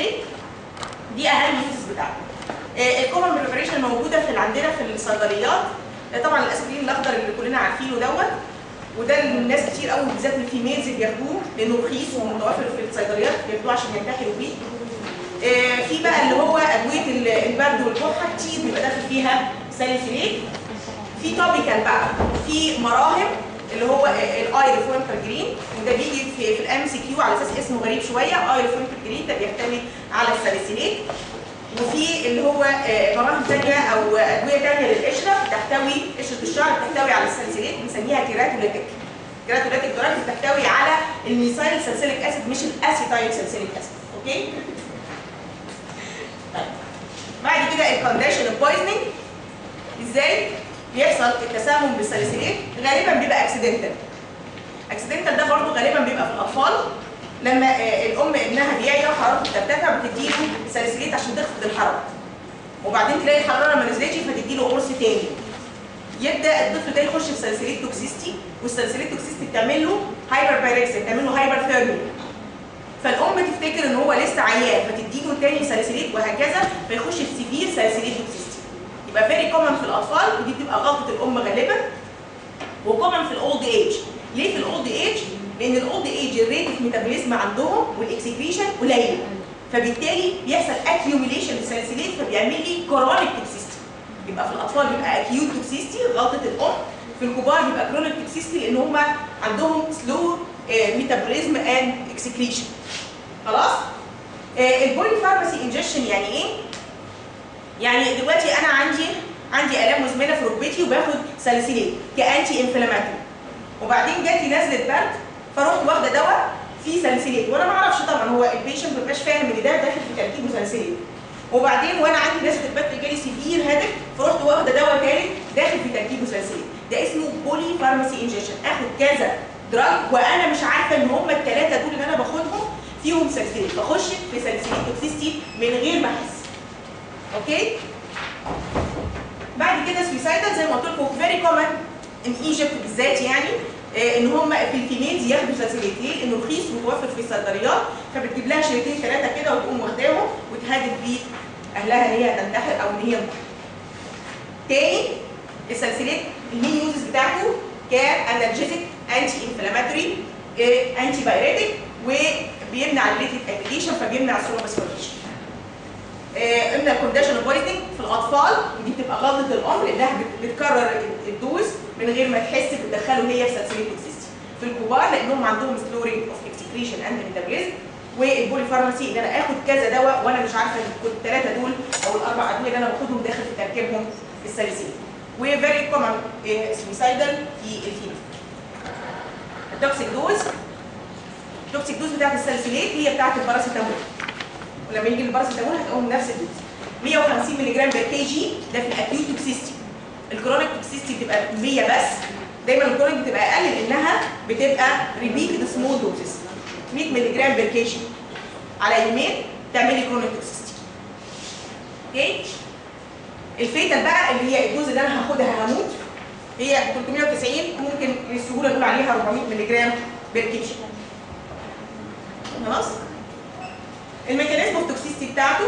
okay دي أهم uses بتاعته ال common preparation الموجوده في عندنا في الصيدليات. آه، طبعا الاسبرين الأخضر اللي كلنا عارفينه دوت. وده الناس كتير قوي بالذات ال females بياخدوه لأنه رخيص ومتوفر في الصيدليات بياخدوه عشان ينتحروا بيه في بقى اللي هو أدوية ال- البرد والكحه كتير بيبقى داخل فيها salicylate في topical بقى في مراهم اللي هو ال oil of wintergreen وده بيجي في, في ال MCQ على أساس اسمه غريب شوية. oil of wintergreen ده بيعتمد على ال salicylate وفي اللي هو آه، مراهم ثانية أو أدوية ثانية للقشرة بتحتوي قشرة الشعر بتحتوي على ال salicylate بنسميها keratolytic keratolytic drug بتحتوي على ال methyl salicylic acid مش ال acetyl salicylic acid. Okay? طيب. بعد كده ال condition ال poisoning إزاي؟ بيحصل التسمم بال salicylate غالبا بيبقى accidental accidental ده برضو غالبا بيبقى في الأطفال. لما آه، الأم ابنها بيعيا حرارته بترتفع بتديله salicylate عشان تخفض الحرارة. وبعدين تلاقي الحرارة ما نزلتش فتديله قرص تاني. يبدأ الطفل ده يخش في salicylate toxicity وال salicylate toxicity بتعمل له hyperpyrexia بتعمل له hyperthermia فالأم تفتكر إن هو لسه عيان فتديله تاني salicylate وهكذا فيخش في severe salicylate toxicity. يبقى very common في الأطفال ودي بتبقى غلطة الأم غالبا و common في ال old age ليه في ال old age؟ لأن ال old age ال rate of metabolism عندهم وال excretion قليل. فبالتالي بيحصل accumulation لل salicylate فبيعمل لي chronic toxicity يبقى في الأطفال بيبقى acute toxicity غلطة الأم. في الكبار بيبقى chronic toxicity لأن هم عندهم slow metabolism and excretion خلاص؟ ال poly pharmacy ingestion يعني إيه؟ يعني دلوقتي أنا عندي عندي آلام مزمنة في ركبتي وباخد salicylate ك anti-inflammatory وبعدين جات لي نزله برد فرحت واخدة دواء فيه salicylate وأنا ما أعرفش طبعا هو ال patient ما فاهم إن ده داخل في تركيبه salicylate وبعدين وأنا عندي نزله البرد جالي severe headache فرحت واخدة دواء ثالث داخل في تركيبه salicylate ده اسمه poly pharmacy ingestion آخد كذا drug وأنا مش عارفة إن هم الثلاثه دول اللي أنا باخدهم فيهم salicylate بخش في salicylate toxicity من غير ما أحس. Okay? بعد كده suicidal زي ما قلت لكم very common in Egypt بالذات يعني آه، إن هم في ال females ياخدوا salicylate؟ لأنه رخيص ومتوفر في الصيدليات فبتجيب لها شريطين ثلاثة كده وتقوم واخداهم وتهدد بيه أهلها إن هي تنتحر أو إن هي. تاني ال salicylate ال main uses بتاعته ك analgesic anti-inflammatory antipyretic وبيمنع الليتيك اجريشن فبيمنع ال thrombus formation آه، قلنا ال condition poisoning في الأطفال ودي بتبقى غلطة الام لانها بت- بتكرر ال dose من غير ما تحس بتدخله هي في salicylate toxicity في الكبار لأنهم عندهم slow rate of excretion and metabolism وال poly pharmacy إن أنا آخد كذا دواء وأنا مش عارفة الثلاثه دول أو الاربع ادويه اللي أنا باخدهم داخل في تركيبهم السلسلة. وفيري كومن سويسايدال في الفيميل التوكسيك دوز التوكسيك دوز بتاعت السلسلات هي بتاعت الباراسيتامول. ولما يجي الباراسيتامول هتقوم نفس ال dose 150 مللي جرام per kg ده في ال acute toxicity ال chronic toxicity بتبقى 100 بس. دايما ال chronic بتبقى أقل لأنها بتبقى repeated small doses 100 مللي جرام per kg على يومين تعملي chronic toxicity. Okay? ال fatal بقى اللي هي ال dose اللي أنا هاخدها هموت هي 390 ممكن للسهوله نقول عليها 400 مللي جرام per kg خلاص؟ ال mechanism of toxicity بتاعته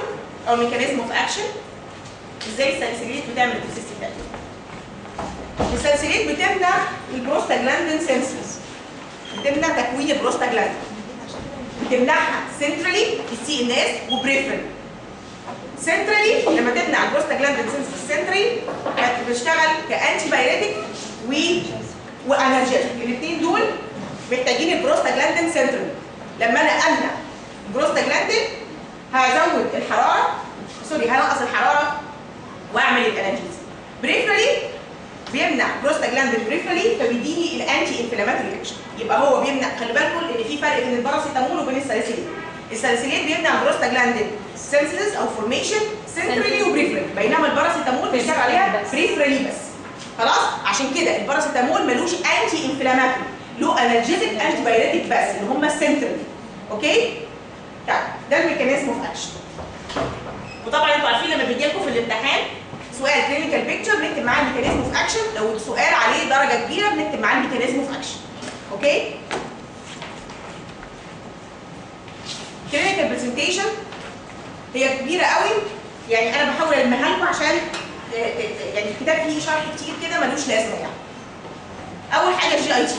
أو ال mechanism of action إزاي ال salicylate بتعمل ال toxicity بتاعته؟ ال salicylate بتمنع ال prostaglandin synthesis بتمنع تكوين البروستاجلاندين. بتمنعها centrally في ال CNS و peripheral centrally لما تمنع ال prostaglandin synthesis centrally بتشتغل ك antipyretic و و analgesic الاثنين دول محتاجين ال prostaglandin centrally لما أنا أمنع البروستاجلاندين هزود الحرارة sorry هنقص الحرارة وأعمل ال analgesia peripherally بيمنع prostaglandin peripherally فبيديني ال anti-inflammatory action يبقى هو بيمنع خلي بالكم إن في فرق بين الباراسيتامول وبين الساليسيليت الساليسيليت بيمنع البروستاجلاندين سنسلز أو فورميشن سنترالي وبريفرالي بينما الباراسيتامول بيشتغل عليها peripherally بس. خلاص؟ عشان كده الباراسيتامول ملوش anti-inflammatory له analgesic antipyretic بس اللي هم ال centrally okay? طيب ده ال mechanism of action وطبعا أنتوا عارفين لما بيجي لكم في الامتحان سؤال clinical picture بنكتب معاه ال mechanism of action لو السؤال عليه درجة كبيرة بنكتب معاه ال mechanism of action okay clinical presentation هي كبيرة قوي. يعني أنا بحاول ألمها لكم عشان ت- ت- يعني الكتاب فيه شرح كتير كده ملوش لازمة يعني. أول حاجة ال GIT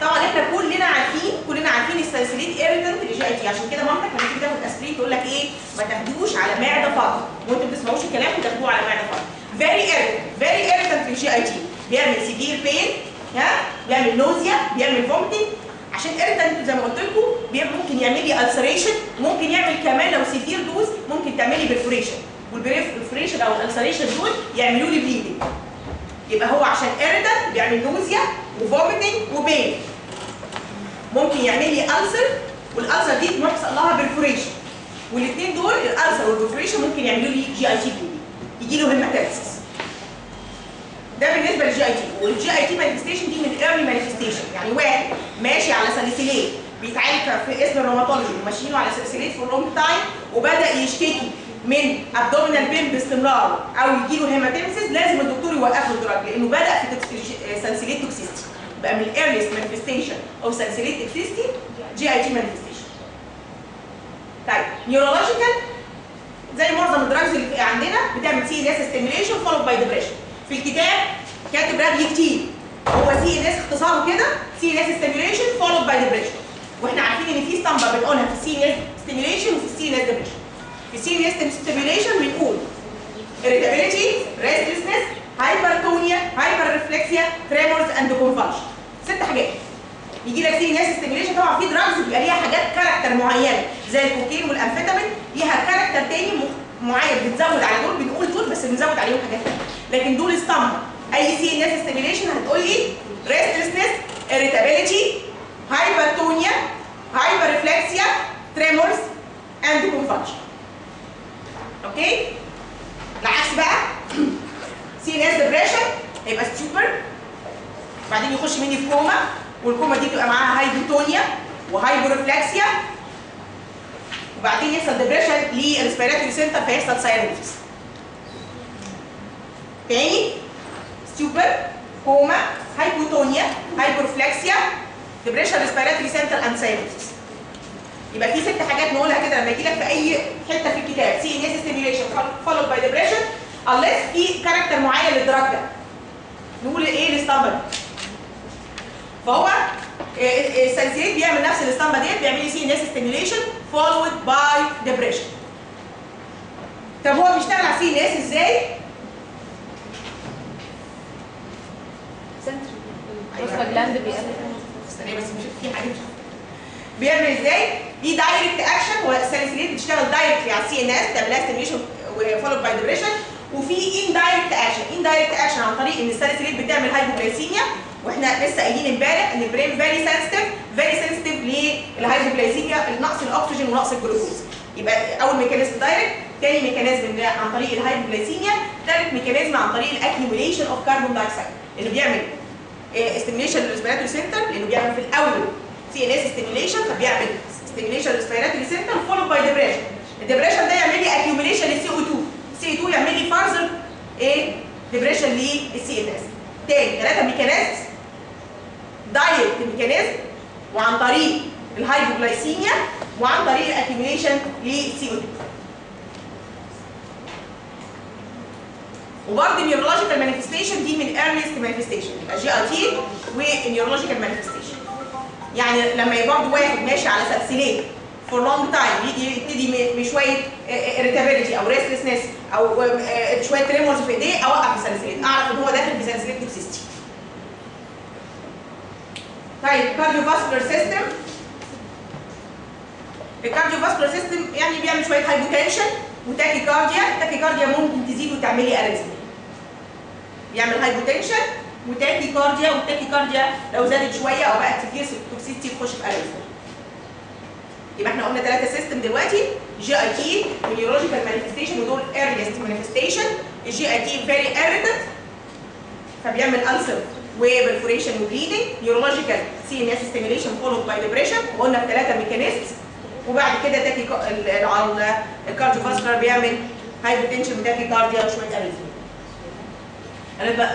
طبعا إحنا كلنا عارفين كلنا عارفين ال salicylate irritant لل GIT عشان كده مامتك لما تيجي تاخد اسبرين تقول لك إيه؟ ما تاخدوش على معدة فاضية. وانتوا ما بتسمعوش الكلام وتاخدوه على معدة فاضية. very irritant very irritant لل GIT بيعمل severe pain ها؟ بيعمل nausea بيعمل vomiting عشان irritant زي ما قلت لكم ممكن يعمل لي ulceration ممكن يعمل كمان لو severe dose ممكن تعملي perforation وال perforation أو ال ulceration دول يعملوا لي bleeding يبقى هو عشان irritant بيعمل nausea و vomiting و pain ممكن يعمل لي ulcer وال ulcer دي بيحصل لها perforation والاثنين دول ال ulcer وال perforation ممكن يعملوا لي GIT bleeding يجي له hematemesis ده بالنسبة لل GIT وال GIT manifestation دي من early manifestation يعني واحد ماشي على salicylate بيتعالج في قسم ال rheumatology وماشيينه على salicylate for long time وبدأ يشتكي من abdominal pain باستمرار أو يجي له hematemesis لازم الدكتور يوقف له ال drug لأنه بدأ في salicylate toxicity بقى من ال earliest manifestation of salicylate toxicity GIT manifestation طيب neurological زي معظم ال drugs اللي عندنا بتعمل CNS stimulation followed by depression في الكتاب كاتب رغي كتير. هو CNS اختصاره كده CNS stimulation followed by depression وإحنا عارفين إن في اسطمبه بنقولها في ال CNS stimulation وفي ال CNS depression في ال CNS stimulation بنقول irritability restlessness hypertonia hyperreflexia tremors and convulsion. ست حاجات. يجي لك CNS stimulation طبعا في drugs بيبقى ليها حاجات character معينة زي الكوكين والامفيتامين ليها character تاني معين بتزود على دول بنقول دول بس بنزود عليهم حاجات تانية. لكن دول اسطمبه أي CNS هتقول لي restlessness irritability hypertonia hyperreflexia tremors and convulsion okay العكس بقى. CNS depression هيبقى stupor بعدين يخش مني في coma وال coma دي تبقى معاها hypotonia و hyporeflexia وبعدين يحصل depression لل respiratory center فيحصل سايروزس تاني stupor coma hypotonia hyporeflexia depression respiratory center and cyanosis يبقى في ست حاجات نقولها كده لما يجي لك في أي حتة في الكتاب. CNS stimulation followed by depression unless في character معين لل drug ده. نقول إيه الاسطمبه فهو ال salicylate بيعمل نفس الاسطمبة ديت بيعمل لي CNS stimulation followed by depression طب هو بيشتغل على CNS إزاي؟ عارفة. بيعمل إزاي؟ دي direct action وال salicylate بتشتغل directly على ال CNS تعملها stimulation و followed by depression وفي indirect action indirect action عن طريق إن ال salicylate بتعمل hypoglycemia وإحنا لسه قايلين امبارح ان ال brain very sensitive very sensitive لل hypoglycemia نقص الاكسجين ونقص الجلوكوز. يبقى أول mechanism direct تاني mechanism عن طريق ال hypoglycemia ثالث mechanism عن طريق ال accumulation of carbon dioxide اللي بيعمل stimulation لل respiratory center لأنه بيعمل في الأول CNS stimulation فبيعمل stimulation لل respiratory center followed by depression ال depression ده يعمل لي accumulation لل CO2 ال CO2 يعمل لي further إيه depression لل CNS تاني ثلاثة mechanism direct mechanism وعن طريق ال hypoglycemia وعن طريق ال accumulation لل CO2 وبرضه ال neurological manifestation دي من earliest manifestation يبقى GIT وال neurological manifestation يعني لما يبقى برضه واحد ماشي على salicylate for long time يجي يبتدي بشويه irritability أو restlessness أو آه، شوية tremors في إيديه أوقف ال salicylate أعرف إن هو داخل في salicylism طيب cardiovascular system ال cardiovascular system يعني بيعمل شوية hypotension و tachycardia. ال tachycardia ممكن تزيد وتعمل لي arrhythmia بيعمل hypotension و tachycardia وال tachycardia لو زادت شوية أو بقت كتير toxicity تخش في arrhythmia يبقى إحنا قلنا ثلاثة system دلوقتي. GIT و neurological manifestation ودول earliest manifestation ال GIT very irritant فبيعمل ulcer و perforation و bleeding neurological CNS stimulation followed by depression وقلنا الثلاثه mechanisms وبعد كده tachy ال cardiovascular بيعمل hypotension و tachycardia وشويه arrhythmia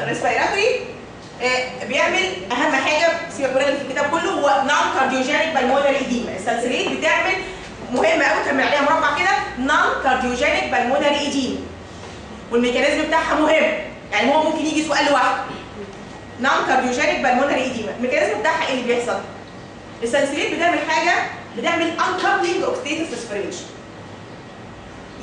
ال respiratory بيعمل أهم حاجة اللي في الكتاب كله هو non-cardiogenic pulmonary edema ال salicylate بتعمل مهمة قوي تعمل عليها مربع كده non-cardiogenic pulmonary edema وال mechanism بتاعها مهم. يعني هو ممكن يجي سؤال لوحده. non-cardiogenic pulmonary edema ال mechanism بتاعها إيه اللي بيحصل؟ ال salicylate بتعمل حاجة بتعمل uncoupling oxidative phosphorylation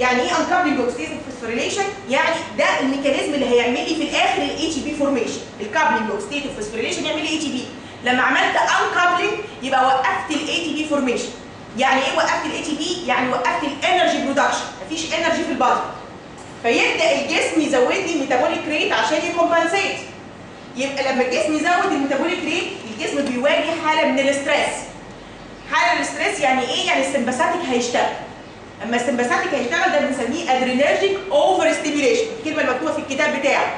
يعني إيه uncoupling oxidative phosphorylation يعني ده ال mechanism اللي هيعمل لي في الآخر ال ATP formation ال coupling oxidative phosphorylation يعمل لي ATP لما عملت uncoupling يبقى وقفت ال ATP formation يعني إيه وقفت ال ATP يعني وقفت ال energy production مفيش energy في ال body. فيبدأ الجسم يزود لي metabolic rate عشان ي compensate يبقى لما الجسم يزود ال metabolic rate الجسم بيواجه حالة من ال stress حالة ال stress يعني إيه؟ يعني ال sympathetic هيشتغل. أما ال sympathetic هيشتغل ده بنسميه adrenergic overstimulation الكلمة المكتوبة في الكتاب بتاعه.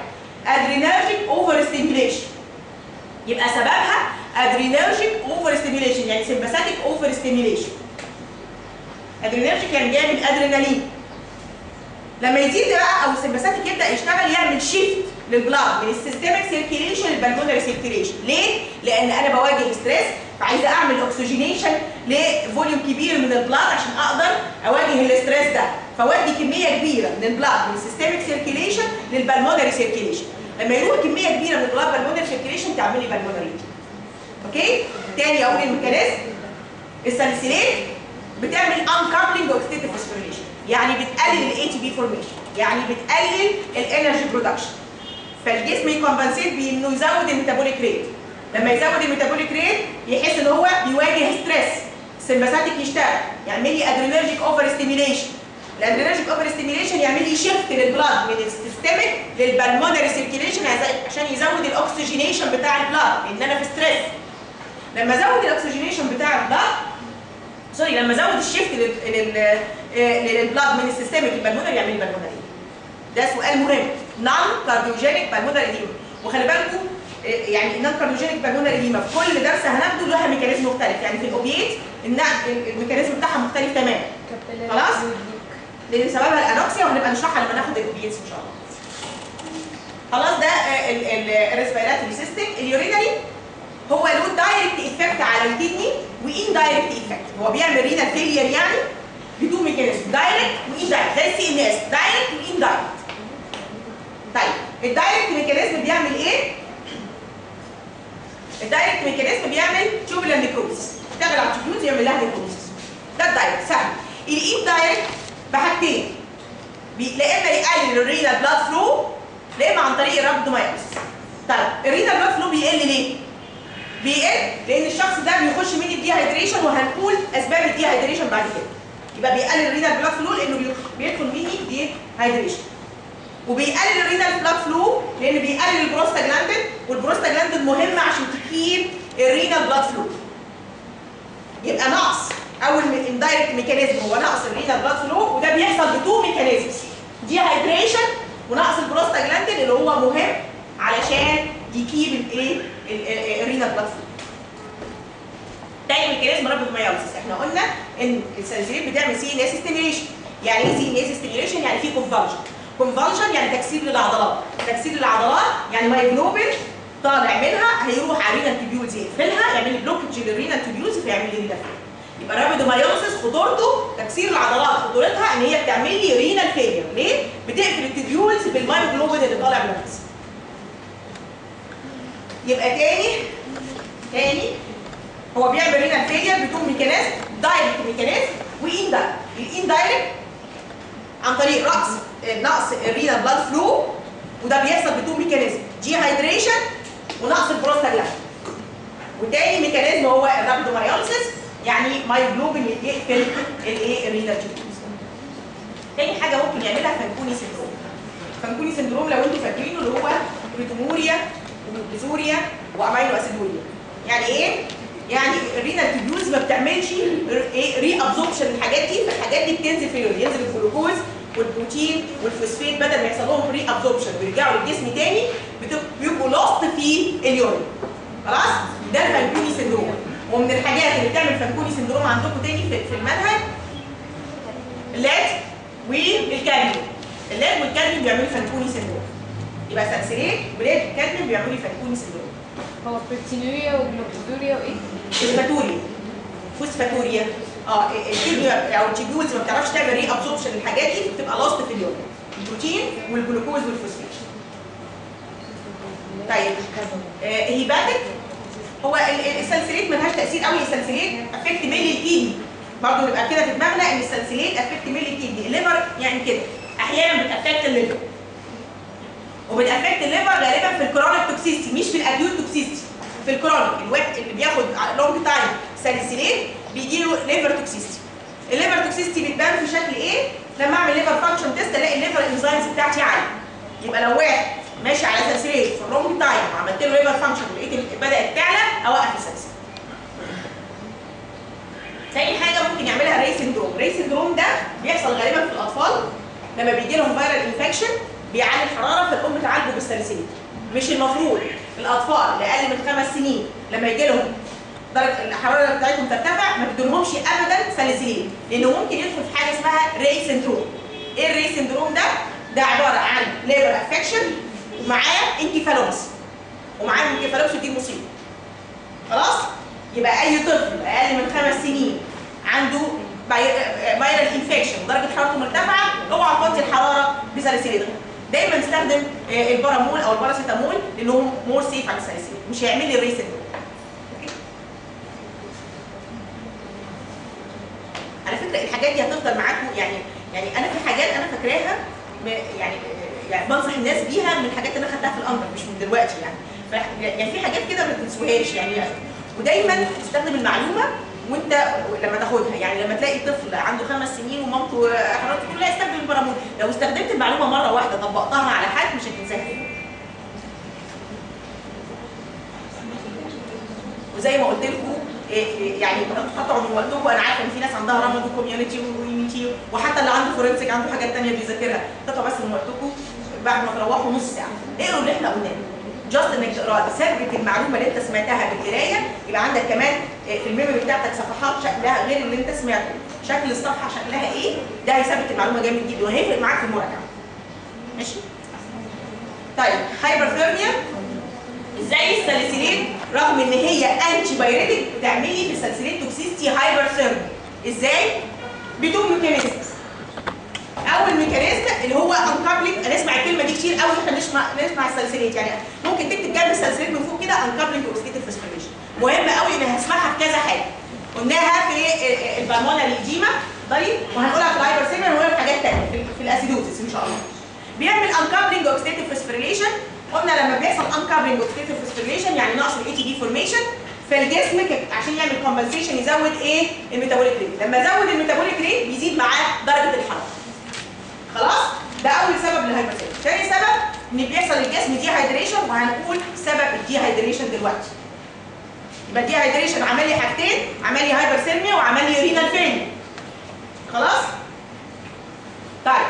adrenergic overstimulation يبقى سببها adrenergic overstimulation يعني sympathetic overstimulation adrenergic يعني بيعمل ادرينالين لما يزيد بقى أو ال sympathetic يبدأ يشتغل يعمل shift لل blood من ال systemic circulation لل pulmonary circulation ليه؟ لأن أنا بواجه stress فعايزة أعمل oxygenation ل volume كبير من ال blood عشان أقدر أواجه ال stress ده. فأودي كمية كبيرة من ال blood من ال systemic circulation لل pulmonary circulation لما يروح كمية كبيرة من ال blood pulmonary circulation تعمل لي pulmonary Okay؟ تاني أقول ال mechanism؟ ال salicylate بتعمل uncoupling oxidative phosphorylation يعني بتقلل ال ATP formation يعني بتقلل ال energy production فالجسم ي compensate بانه يزود ال metabolic rate لما يزود ال metabolic rate يحس إن هو بيواجه stress ال sympathetic يشتغل. يعمل لي adrenergic overstimulation ال adrenergic overstimulation يعمل لي shift لل blood من ال systemic لل pulmonary circulation عشان يزود ال oxygenation بتاع ال blood لأن أنا في stress لما ازود ال oxygenation بتاع ال blood sorry لما ازود ال shift لل- لل- آه، لل blood من ال systemic ال pulmonary يعمل لي pulmonary ده سؤال مهم non-cardiogenic pulmonary edema وخلي بالكم آه، يعني ال non-cardiogenic pulmonary edema في كل درس هناخده لها mechanism مختلف. يعني في ال opiates النقد ال mechanism بتاعها مختلف تماما. خلاص؟ لأن سببها ال anoxia وهنبقى نشرحها لما ناخد ال opiates إن شاء الله. خلاص؟ ده ال respiratory system ال urinary هو له direct effect على ال kidney و indirect effect هو بيعمل renal failure يعني ب two mechanism direct و indirect زي ال CNS direct و indirect طيب ال direct mechanism بيعمل إيه؟ ال direct mechanism بيعمل tubular necrosis يشتغل على ال tubules يعمل لها necrosis ده ال direct سهل. ال indirect بحاجتين. لا إما يقلل ال renal blood flow لا إما عن طريق ال rhabdomyolysis طيب ال renal blood flow بيقل ليه؟ بيقل لأن الشخص ده بيخش مني dehydration وهنقول أسباب ال dehydration بعد كده. يبقى بيقلل ال renal blood flow لأنه بيدخل مني dehydration. وبيقلل ال renal blood flow لأن بيقلل ال prostaglandin وال prostaglandin مهم عشان ت keep ال renal blood flow يبقى نقص أول indirect mechanism هو نقص ال renal blood flow وده بيحصل ب two mechanisms dehydration ونقص البروستاجلاندين اللي هو مهم علشان ي keep الايه ال renal blood flow تاني mechanism rhabdomyolysis إحنا قلنا إن ال salicylate بتعمل CNS stimulation يعني إيه CNS stimulation يعني في convulsion convulsion يعني تكسير للعضلات. تكسير للعضلات يعني myoglobin طالع منها هيروح على ال renal tubules يقفلها يعمل لي blockage لل renal tubules فيعمل لي renal يبقى rhabdomyolysis خطورته تكسير العضلات. خطورتها إن هي بتعمل لي renal failure ليه؟ بتقفل ال tubules بال myoglobin اللي طالع من الجسم. يبقى تاني. تاني. هو بيعمل renal failure ب two mechanism direct mechanism و indirect ال indirect عن طريق رأس نقص ال renal blood flow وده بيحصل ب two mechanism. dehydration ونقص البروستاجلاند. وتاني mechanism هو ال rhabdomyolysis يعني myoglobin يقفل الايه ال renal تاني حاجة ممكن يعملها Fanconi syndrome. Fanconi syndrome لو أنتوا فاكرينه اللي هو proteinuria و glucosuria و aminoaciduria يعني إيه؟ يعني ال renal tubules ما بتعملش reabsorption الحاجات دي. فالحاجات دي بتنزل في ال urine ينزل الجلوكوز والبروتين والفوسفات بدل ما يحصل لهم reabsorption ويرجعوا للجسم تاني بيبقوا lost في ال urine. خلاص؟ ده ال Fanconi syndrome ومن الحاجات اللي بتعمل Fanconi syndrome عندكم تاني في في المنهج ال lead والكادميوم ال lead والكادميوم بيعملوا Fanconi syndrome يبقى salicylate و lead الكادميوم بيعملوا Fanconi syndrome هو proteinuria و glucosuria وإيه؟ phosphaturia. phosphaturia. آه ال kidney أو ال tubules ما بتعرفش تعمل reabsorption الحاجات دي بتبقى lost في ال urine. البروتين والجلوكوز والفوسفات طيب آه hepatic هو ال- ال- ال salicylate ملهاش تأثير قوي. ال salicylate affect mainly ال kidney برضه نبقى كده في دماغنا إن ال salicylate affect mainly ال kidney ال liver يعني كده. أحيانا بت affect ال liver وبت affect ال liver غالبا في ال chronic toxicity مش في ال acute toxicity في ال chronic الواحد اللي بياخد long time salicylate بيجي له liver toxicity ال liver toxicity بتبان في شكل إيه؟ لما أعمل liver function test ألاقي ال liver enzymes بتاعتي عالية. يبقى لو واحد ماشي على salicylate في long time وعملت له liver function ولقيت ال- بدأت تعلى أوقف ال salicylate تاني حاجة ممكن يعملها Reye syndrome Reye syndrome ده بيحصل غالبا في الأطفال لما بيجي لهم viral infection بيعلي الحراره فالأم تعالجه بال salicylate مش المفروض. الأطفال اللي أقل من خمس سنين لما يجي لهم درجة الحرارة بتاعتهم ترتفع ما تدولهمش ابدا salicylate لأنه ممكن يدخل في حاجة اسمها Reye syndrome إيه ال Reye syndrome ده؟ ده عبارة عن liver affection ومعاه encephalopathy ومعاه encephalopathy دي مصيبة. خلاص؟ يبقى أي طفل أقل من خمس سنين عنده viral infection درجة حرارته مرتفعة اوعى تحطي الحرارة ب salicylate دايما استخدم آه، البارامول أو الباراسيتامول لأنه more safe على ال salicylate مش هيعمل لي syndrome على فكرة الحاجات دي هتفضل معاكم يعني يعني أنا في حاجات أنا فاكراها يعني يعني بنصح الناس بيها من الحاجات اللي أنا خدتها في الأمر مش من دلوقتي يعني. يعني في حاجات كده ما تنسوهاش يعني ودايما تستخدم المعلومة وانت لما تاخدها يعني لما تلاقي طفل عنده خمس سنين ومامته حرارته تقول لا استخدم لو استخدمت المعلومة مرة واحدة طبقتها على حد مش هتنساها. وزي ما قلت لكم يعني قطعوا من وقتكم أنا عارفة إن في ناس عندها رمد و community و unity وحتى اللي عنده forensic عنده حاجات ثانية بيذاكرها. قطعوا بس من وقتكم بعد ما تروحوا نص ساعة. اقروا اللي إحنا قلناه؟ just إنك تقراها تثبت المعلومة اللي أنت سمعتها بالقراية يبقى عندك كمان في ال memory بتاعتك صفحات شكلها غير اللي أنت سمعته. شكل الصفحة شكلها إيه؟ ده هيثبت المعلومة جامد جدا وهيفرق معاك في المراجعة. ماشي؟ طيب hyperthermia إزاي ال salicylate رغم إن هي antipyretic بتعمل لي في ال salicylate toxicity hyperthermia إزاي؟ ب two mechanism اول mechanism اللي هو uncoupling هنسمع الكلمة دي كتير قوي إحنا نسمع نسمع ال salicylate يعني. ممكن تكتب جنب ال salicylate من فوق كده؟ uncoupling oxidative phosphorylation مهم قوي ان هسمعها في كذا حاجة. قلناها في ال pulmonary edema طيب وهنقولها في ال hyperthermia وهنقولها في حاجات ثانية في, ال acidosis إن شاء الله. بيعمل uncoupling oxidative phosphorylation قلنا لما بيحصل uncoupling oxidative phosphorylation يعني نقص ال ATP formation فالجسم عشان يعمل compensation يزود إيه؟ ال metabolic rate لما يزود ال metabolic rate بيزيد معاه درجة الحرارة. خلاص؟ ده أول سبب لل hyperthermia ثاني سبب إن بيحصل الجسم dehydration وهنقول سبب ال dehydration دلوقتي. يبقى ال dehydration عمل لي حاجتين عمل لي hyperthermia وعمل لي renal failure خلاص؟ طيب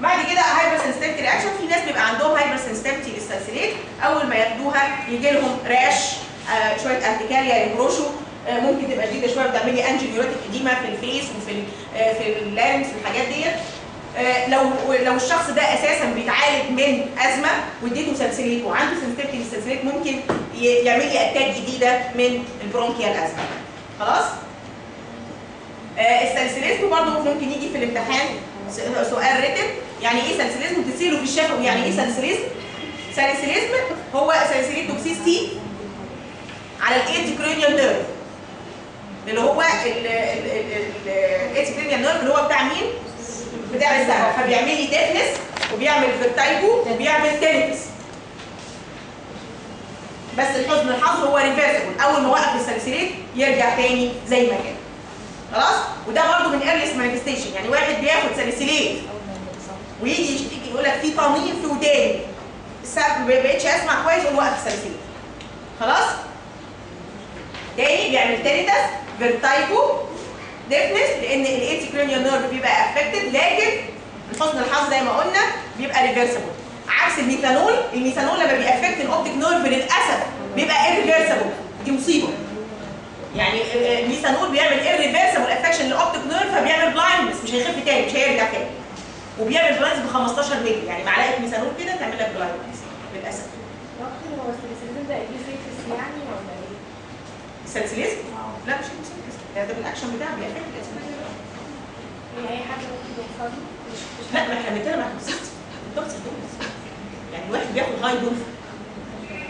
بعد كده hypersensitivity reaction في ناس بيبقى عندهم hypersensitivity لل salicylate. أول ما ياخدوها يجي لهم rash آه شوية urticaria يهرشوا آه ممكن تبقى شديده شوية بتعمل لي angioneurotic edema في ال face وفي آه في ال larynx والحاجات ديت. لو لو الشخص ده أساسا بيتعالج من أزمة واديته salicylate وعنده sensitivity لل salicylate ممكن يعمل لي attack جديدة من ال bronchial asthma. خلاص؟ آه ال salicylism برضه ممكن يجي في الامتحان. سؤال written يعني إيه salicylism؟ بتتسأل في الشفوي. يعني إيه salicylism؟ salicylism هو salicylate toxicity على الايتيكرينيال نيرف اللي هو الايتيكرينيال نيرف اللي هو بتاع مين؟ بتاع السمع فبيعمل لي deafness وبيعمل vertigo وبيعمل tinnitus بس لحسن الحظ هو reversible أول ما وقف ال salicylate يرجع تاني زي ما كان. خلاص؟ وده برضه من early manifestation يعني واحد بياخد salicylate ويجي يشتكي يقول لك في طنين في وداني. ما بقتش أسمع كويس يقول وقف ال salicylate. خلاص؟ تاني بيعمل tinnitus vertigo deafness لأن ال eighth cranial nerve بيبقى affected لكن لحسن الحظ زي ما قلنا بيبقى reversible عكس ال methanol ال methanol لما بي affect ال optic nerve للاسف بيبقى irreversible دي مصيبة. يعني الميثانول بيعمل irreversible affection لل optic nerve فبيعمل blindness مش هيخف تاني مش هيرجع تاني. وبيعمل blindness ب 15 مللي يعني معلقة ميثانول كده تعمل لك blindness للاسف دكتور هو ال salicylism ده إيه يعني ولا إيه؟ ال salicylism لا مش ال salicylism ده بالاكشن بتاعه بي affect ال acidosis يعني أي حاجة ممكن مش لا ما إحنا بنتكلم عن dose يعني الواحد بياخد high dose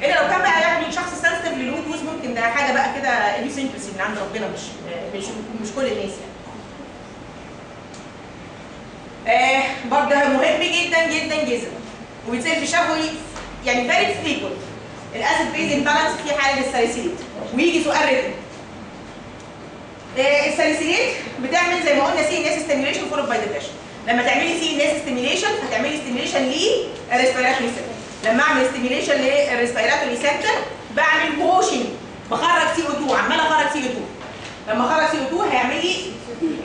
الا لو كان بقى يعني شخص sensitive لل low dose ممكن ده حاجة بقى كده idiosyncrasy من عند ربنا مش مش مش كل الناس يعني. آه برضه مهم جدا جدا جدا. في شفوي يعني very frequent ال acid base imbalance في حالة ال salicylate ويجي سؤال written ال salicylate بتعمل زي ما قلنا CNS stimulation followed by depression لما تعملي CNS stimulation هتعملي stimulation لل respiratory center لما أعمل stimulation لل respiratory center بعمل washing بخرج CO2 عمال أخرج CO2 لما أخرج CO2 هيعمل لي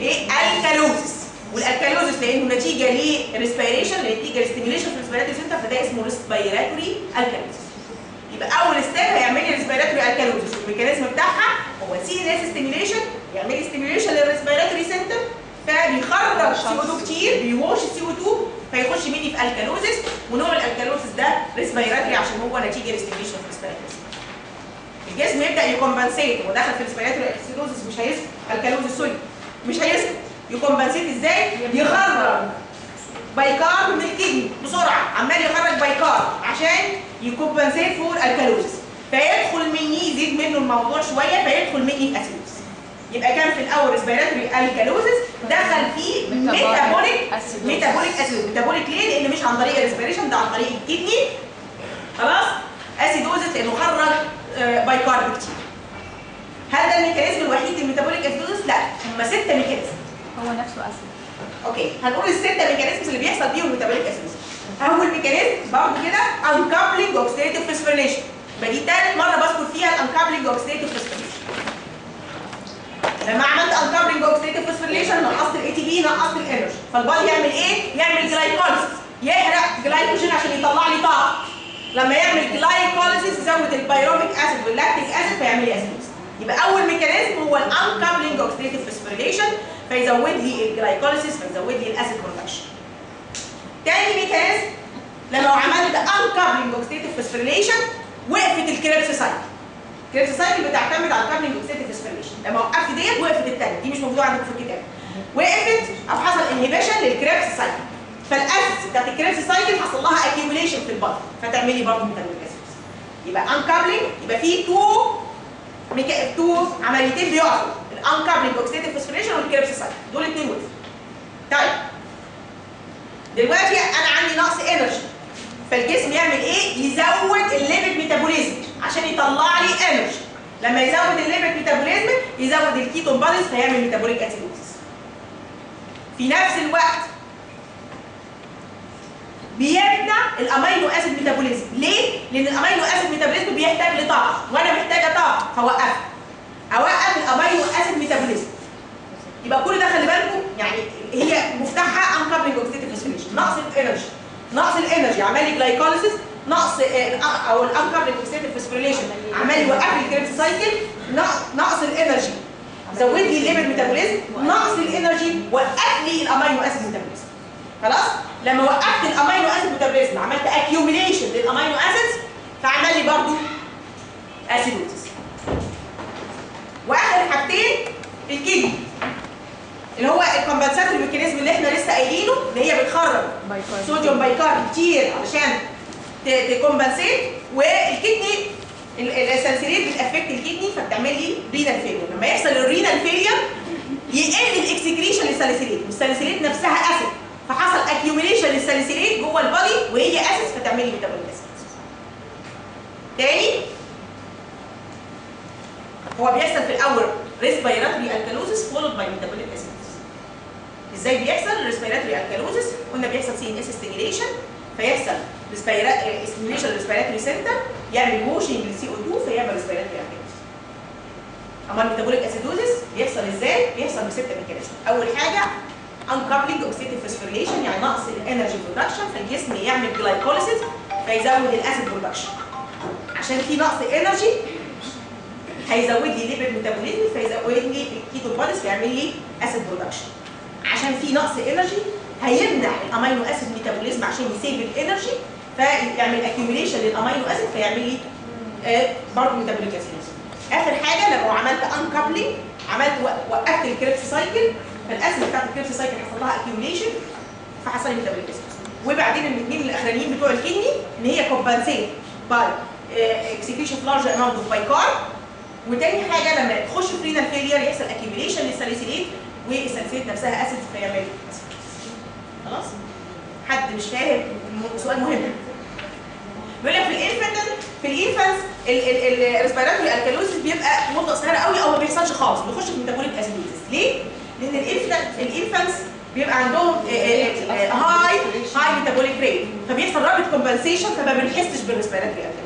إيه؟ alkalosis وال alkalosis لأنه نتيجة لل respiration نتيجة لل stimulation في ال respiratory center فده اسمه respiratory alkalosis أول step هيعمل لي respiratory alkalosis وال mechanism بتاعها هو CNS stimulation يعمل لي stimulation لل respiratory center فبيخرج سي أو 2 كتير بيوش السي أو 2 فيخش مني في alkalosis ونوع ال alkalosis ده respiratory عشان هو نتيجة لل stimulation في ال respiratory الجسم يبدأ ي compensate هو دخل في ال respiratory acidosis مش هيسكت. alkalosis sorry مش هيسكت. ي compensate إزاي؟ يخرج. bicarb من ال kidney بسرعة عمال يخرج bicarb عشان ي compensate for alkalosis فيدخل مني يزيد منه الموضوع شوية فيدخل مني في acidosis يبقى كان في الأول respiratory alkalosis دخل فيه metabolic. metabolic acidosis metabolic ليه؟ لأن مش عن طريق ال respiration ده عن طريق ال kidney خلاص؟ acidosis لأنه خرج آه، bicarb كتير هل ده ال mechanism الوحيد لل metabolic acidosis؟ لا هم ستة mechanism. هو نفسه acid. okay هنقول الستة mechanisms اللي بيحصل بيهم ال metabolic acidosis اول mechanism برضه كده uncoupling oxidative phosphorylation يبقى دي تالت مره بذكر فيها ال uncoupling oxidative phosphorylation لما عملت uncoupling oxidative phosphorylation نقصت ال ATP نقصت ال energy فال body يعمل إيه؟ يعمل glycolysis يحرق جلايكوجين عشان يطلع لي طاقه لما يعمل glycolysis يزود ال pyruvic acid وال lactic acid فيعمل لي acidosis يبقى اول mechanism هو ال uncoupling oxidative phosphorylation فيزود لي الجلايكوليسيس فيزود لي الأسيد برودكشن تاني ميكانيزم لما عملت انكابلينج اوكسيديتيف فوسفوريليشن وقفت الكريبس سايكل الكريبس سايكل بتعتمد على الكابلينج اوكسيديتيف فوسفوريليشن لما وقفت ديت وقفت التانية. دي مش موجودة عندكم في الكتاب. وقفت أو حصل انهبيشن للكريبس سايكل فالاسيدز بتاعت الكريبس سايكل حصل لها اكيوميليشن في البطن. فتعملي برضه ميتابوليك اسيدز يبقى انكابلينج يبقى في تو ميكا تو عمليتين بيقفوا. الانكابلينج اوكسيديتيف فوسفوريليشن والكريبس سايكل دول الاثنين وقفوا طيب دلوقتي أنا عندي نقص انرجي فالجسم يعمل إيه؟ يزود الليبيد ميتابوليزم عشان يطلع لي انرجي لما يزود الليبيد ميتابوليزم يزود الكيتون باديز فيعمل ميتابوليك اسيدوزيس في نفس الوقت بيمنع الامينو اسيد ميتابوليزم ليه؟ لأن الامينو اسيد ميتابوليزم بيحتاج لطاقه وأنا محتاجه طاقه فوقفها اوقف الامينو اسيد ميتابوليزم يبقى كل ده خلي بالكم يعني هي مفتاحها انكابلينج اوكسيديتيف فوسفوريليشن نقص الانرجي نقص الانرجي عمل لي جلايكوليسيس نقص أو الانكابلينج اوكسيديتيف فوسفوريليشن عمال يوقف لي الكريبس سايكل. نقص- الانرجي زود لي الليبيد ميتابوليزم نقص الانرجي وقف لي الامينو اسيد ميتابوليزم خلاص؟ لما وقفت الامينو اسيد ميتابوليزم عملت اكيوميليشن للامينو اسيدز فعمل لي برضو اسيدوزيس واخر حاجتين الكدني اللي هو الكومبنساتوري ميكانيزم اللي إحنا لسه قايلينه اللي هي بتخرج صوديوم بايكارب كتير علشان ت- تكومبنسيت والكدني ال- ال- السلسليت بتأفكت الكدني فبتعمل لي رينال فيلير لما يحصل الرينال فيلير يقل الاكسكريشن للسلسليت والسلسليت نفسها اسيد فحصل اكيوميليشن للسلسليت جوه البادي وهي اسيد فتعمل لي ميتابوليك اسيد تاني؟ هو بيحصل في الأول ريسبيراتوري الكالوزس فولود باي ميتابوليك اسيد إزاي بيحصل ريسبيراتوري الكالوزس قلنا بيحصل سي ان اس ستيميليشن فيحصل ستيميليشن للريسبيراتوري سنتر يعمل موشنج للسي أو 2 فيعمل ريسبيراتوري الكالوزس اما الميتابوليك اسيدوزس بيحصل إزاي؟ بيحصل بستة ميكانيزم أول حاجة انكابلينج اوكسيتيف فوسفوريليشن يعني نقص الانرجي برودكشن فالجسم يعمل جلايكوليسيس فيزود الاسيد برودكشن عشان في نقص انرجي هيزود لي ليبيد ميتابوليزم فيزود لي الكيتو بوديز فيعمل لي اسيد برودكشن عشان في نقص انرجي هيمنع الأمينو اسيد ميتابوليزم عشان يسيب الانرجي فيعمل اكيوميليشن للأمينو اسيد فيعمل لي برضه ميتابوليك اسيد آخر حاجة لما عملت انكابلينج عملت وقفت الكريبس سايكل فالاسيد بتاعت الكريبس سايكل حصل لها اكيوميليشن فحصل لي ميتابوليزم وبعدين الاثنين الأخرانيين بتوع الكدني إن هي كومبنسيت باي اكسكريشن في لارج اماونت اوف بايكار وتاني حاجة لما تخش في رينال فيلير يحصل اكيوميليشن للساليسيليت والساليسيليت نفسها اسيد فيعمل خلاص؟ حد مش فاهم؟ سؤال مهم. بيقول لك في الانفانت في الانفانس الريسبيراتوري الكالوزيس بيبقى مده قصيره قوي أو ما بيحصلش خالص بيخش في ميتابوليك اسيدوزيس ليه؟ لأن الانفانس بيبقى عندهم هاي هاي ميتابوليك ريت فبيحصل رابط كومبنسيشن فما بنحسش بالريسبيراتوري الكالوزيس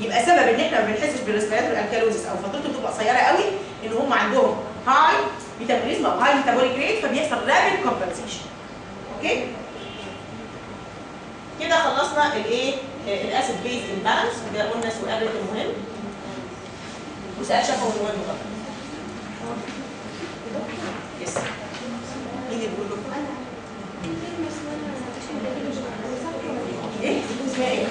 يبقى سبب إن إحنا ما بنحسش بالريسبيراتوري الكالوزيس أو فترته بتبقى قصيره قوي إن هم عندهم هاي ميتابوليزم أو هاي ميتابوليك ريت فبيحصل رابط كومبنسيشن أوكي؟ كده خلصنا الايه الاسيد بيز امبالانس وده قلنا سؤال مهم. وسؤال شفوي مهم برضه يس مين اللي بيقول لكم إيه؟ اسمها إيه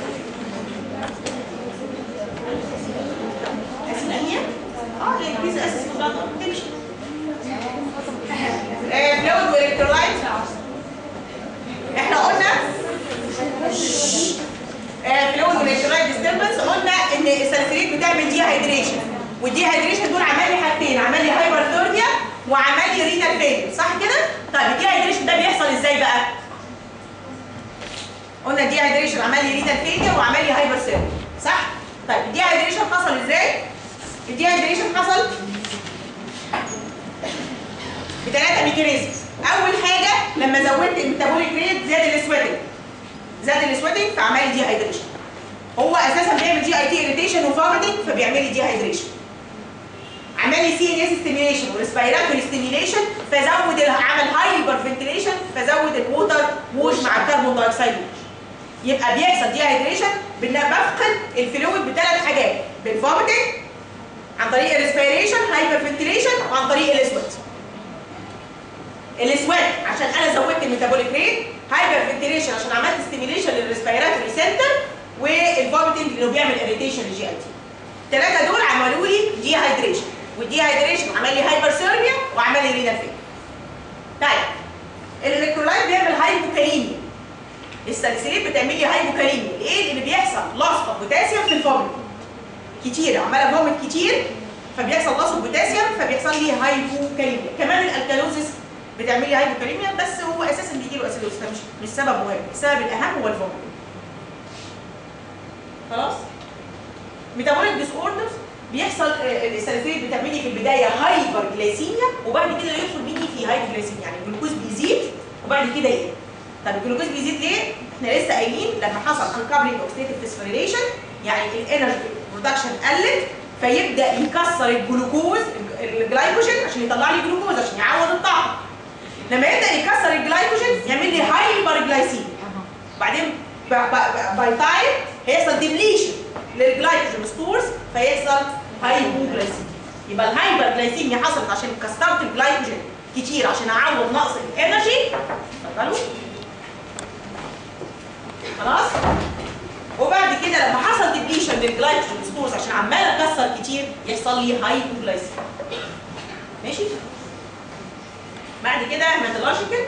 اسمها آه بيز اسيد في البلد تمشي فلويد والكترولايت إحنا قلنا فلويد والكترولايت ديستربنس قلنا ان السلفريت بتعمل دي هيدريشن والدي هيدريشن دول عمل حاجتين عمل لي هايبرثورميا وعمل رينال فيلير صح كده؟ طيب الدي هيدريشن ده بيحصل إزاي بقى؟ قلنا الدي هيدريشن عمل رينال فيلير وعمل لي هايبرثورميا صح؟ طيب الدي هيدريشن حصل إزاي؟ الدي هيدريشن حصل؟ بثلاثه ميكانيزمز أول حاجة لما زودت الميتابوليك ريت زاد السويتنج. زاد السويتنج فعمل لي دي هيدريشن هو أساسا بيعمل جي اي تي اريتيشن وفوميتنج فبيعمل لي دي هيدريشن عمل لي سي ان اس ستيميليشن وريسبيراتوري ستيميليشن فزود عمل هايبر فنتيليشن فزود الووتر ووش مع الكربون دايوكسيد يبقى بيحصل دي هيدريشن بفقد الفلويد بثلاث حاجات بالفوميتنج عن طريق الريسبيريشن هايبر فنتيليشن وعن طريق الاسود الاسود عشان أنا زودت الميتابوليك ريت هايبر فنتيليشن عشان عملت ستيميليشن للريسبيراتوري سنتر والفوميتنج لأنه بيعمل اريتيشن للجي اي تي الثلاثه دول عملوا لي دي هايدريشن والدي هايدريشن عمل لي هايبرثيرميا وعمل لي رينال فيلير طيب الإلكترولايت بيعمل هايبوكاليميا الساليسيليت بتعمل لي هايبوكاليميا إيه اللي بيحصل؟ اوف بوتاسيوم في الفوميت كتير عماله فوميت كتير فبيحصل of potassium فبيحصل لي hypokalemia كمان ال alkalosis بتعمل لي hypokalemia بس هو أساسا بيجي له acidosis مش سبب مهم السبب الأهم هو ال vomit. خلاص؟ metabolic disorders بيحصل آه، ال salicylate بتعمل لي في البداية hyperglycemia وبعد كده يدخل مني في hypoglycemia يعني الجلوكوز بيزيد وبعد كده يقل طب الجلوكوز بيزيد ليه؟ إحنا لسه قايلين لما حصل uncoupling oxidative phosphorylation يعني ال energy. production قلت فيبدأ يكسر الجلوكوز الجلايكوجين عشان يطلع لي جلوكوز عشان يعوض الطاقة. لما يبدأ يكسر الجلايكوجين يعمل لي hyperglycemia بعدين by time هيحصل depletion لل glycogen stores فيحصل hypoglycemia يبقى ال hyperglycemia حصلت عشان كسرت الجلايكوجين كتير عشان أعوض نقص ال energy اتفضلوا خلاص؟ وبعد كده لما حصل depletion لل glycogen stores عشان عمال أكسر كتير يحصل لي hypoglycemia ماشي؟ بعد كده hematological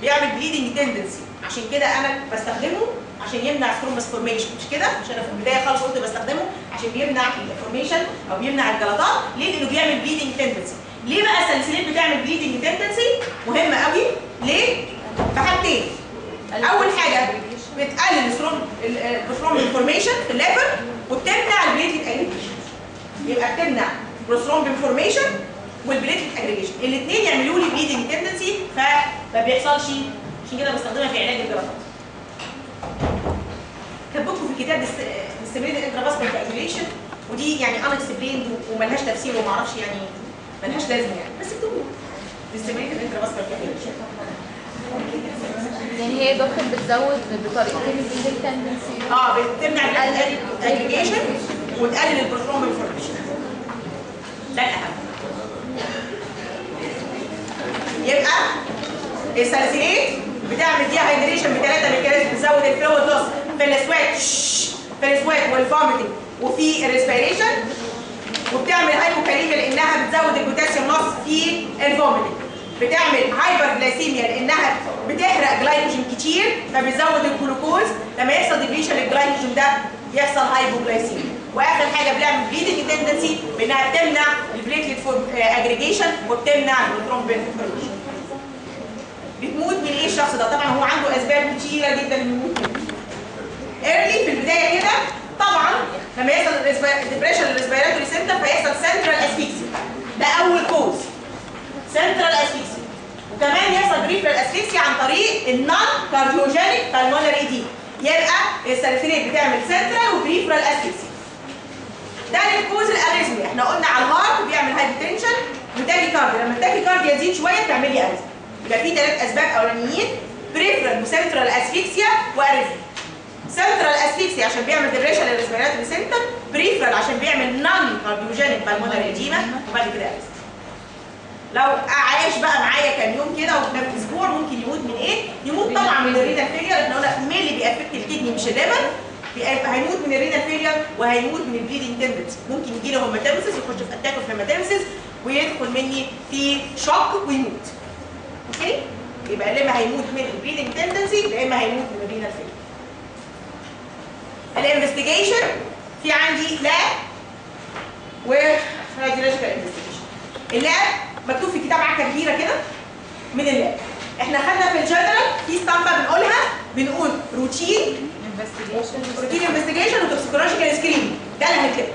بيعمل bleeding tendency عشان كده أنا بستخدمه عشان يمنع thrombus formation مش كده؟ عشان أنا في البداية خالص قلت بستخدمه عشان بيمنع ال formation أو بيمنع الجلطات. ليه؟ لأنه بيعمل bleeding tendency ليه بقى ال salicylate بتعمل bleeding tendency مهمه قوي ليه؟ في حاجتين. أول حاجة بتقلل ال prothrombin formation في ال liver وبتمنع ال platelet aggregation يبقى بتمنع prothrombin formation وال platelet aggregation الاثنين يعملوا لي bleeding tendency فما بيحصلش عشان كده بستخدمها في علاج الجلطات كتبتكم في الكتاب disseminated intravascular coagulation ودي يعني unexplained وملهاش تفسير وما أعرفش يعني ملهاش لازمة يعني. بس اكتبوها. disseminated intravascular coagulation يعني هي دكتور بتزود بطريقتين ال bleeding tendency آه بتمنع الاجريجيشن وتقلل ال prothrombin formation ده الأهم. يبقى ال salicylate بتعمل dehydration بثلاثه mechanism بتزود ال fluid loss في ال sweat في ال sweat وال vomiting وفي ال respiration وبتعمل hypokalemia لأنها بتزود البوتاسيوم نقص في ال vomiting بتعمل hyperglycemia لأنها بتحرق جلايكوجين كتير فبتزود الجلوكوز. لما يحصل depletion لل glycogen ده يحصل hypoglycemia وآخر حاجة بتعمل bleeding tendency بإنها بتمنع ال platelet aggregation وبتمنع الثرومبين بتموت من إيه الشخص ده؟ طبعا هو عنده أسباب كتيرة جدا للموت early في البداية كده طبعا لما يحصل depression لل respiratory center فيحصل central asphyxia ده أول cause central asphyxia وكمان يحصل peripheral asphyxia عن طريق ال non-cardiogenic pulmonary edema يبقى السالفينيت بتعمل سنترال وبريفرال اسفيكسيا ده الكوز الأريزمي. إحنا قلنا على ال heart بيعمل hypotension و tachycardia لما ال tachycardia يزيد شوية تعمل لي arrhythmia. يبقى في ثلاث أسباب أولانيين peripheral و central asphyxia و arrhythmia. central asphyxia عشان بيعمل depression لل respiratory center peripheral عشان بيعمل non-cardiogenic pulmonary edema وبعد كده arrhythmia. لو عايش بقى معايا كام يوم كده وكام أسبوع ممكن يموت من إيه؟ يموت طبعا من ال renal failure إحنا قلنا مين اللي بي affect ال kidney مش ال liver هيموت من ال renal failure وهيموت من ال bleeding tendency ممكن يجي له hematemesis يخش في attack of hematemesis ويدخل مني في shock ويموت. okay؟ يبقى يا إما هيموت من ال bleeding tendency يا إما هيموت من ال renal failure ال investigation في عندي lab و radiological investigation ال lab مكتوب في كتاب عكا كبيرة كده؟ من ال lab إحنا خدنا في الجنرال في اسطمبه بنقولها بنقول routine routine investigation و toxicological screening ده اللي هنكتبه.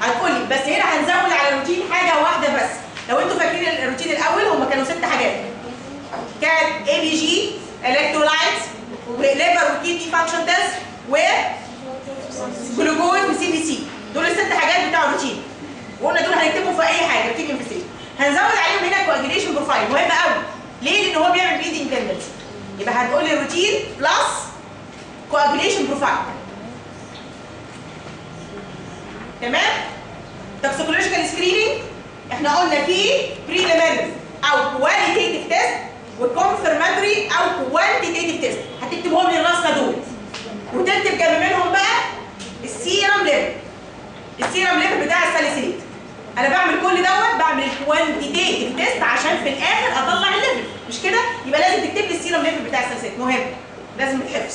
هتقولي بس هنا هنزود على الروتين حاجة واحدة بس. لو أنتوا فاكرين الروتين الأول هم كانوا ست حاجات. كان ABG electrolytes و liver و kidney function test و جلوكوز و CBC دول الست حاجات بتاع الروتين وقلنا دول هنكتبهم في أي حاجة routine investigation هنزود عليهم هنا coagulation profile مهم قوي. ليه؟ لأن هو بيعمل bleeding tendency يبقى هتقول لي routine plus coagulation profile تمام؟ toxicological screening إحنا قلنا في preliminary أو qualitative test و confirmatory أو quantitative test هتكتبهم لي الراسنا دول. وتكتب جنب منهم بقى ال serum level ال serum level بتاع ال salicylate أنا بعمل كل دوت بعمل ال quantitative test عشان في الآخر أطلع ال level. مش كده؟ يبقى لازم تكتب لي ال serum level بتاع ال salicylate مهم. لازم يتحفظ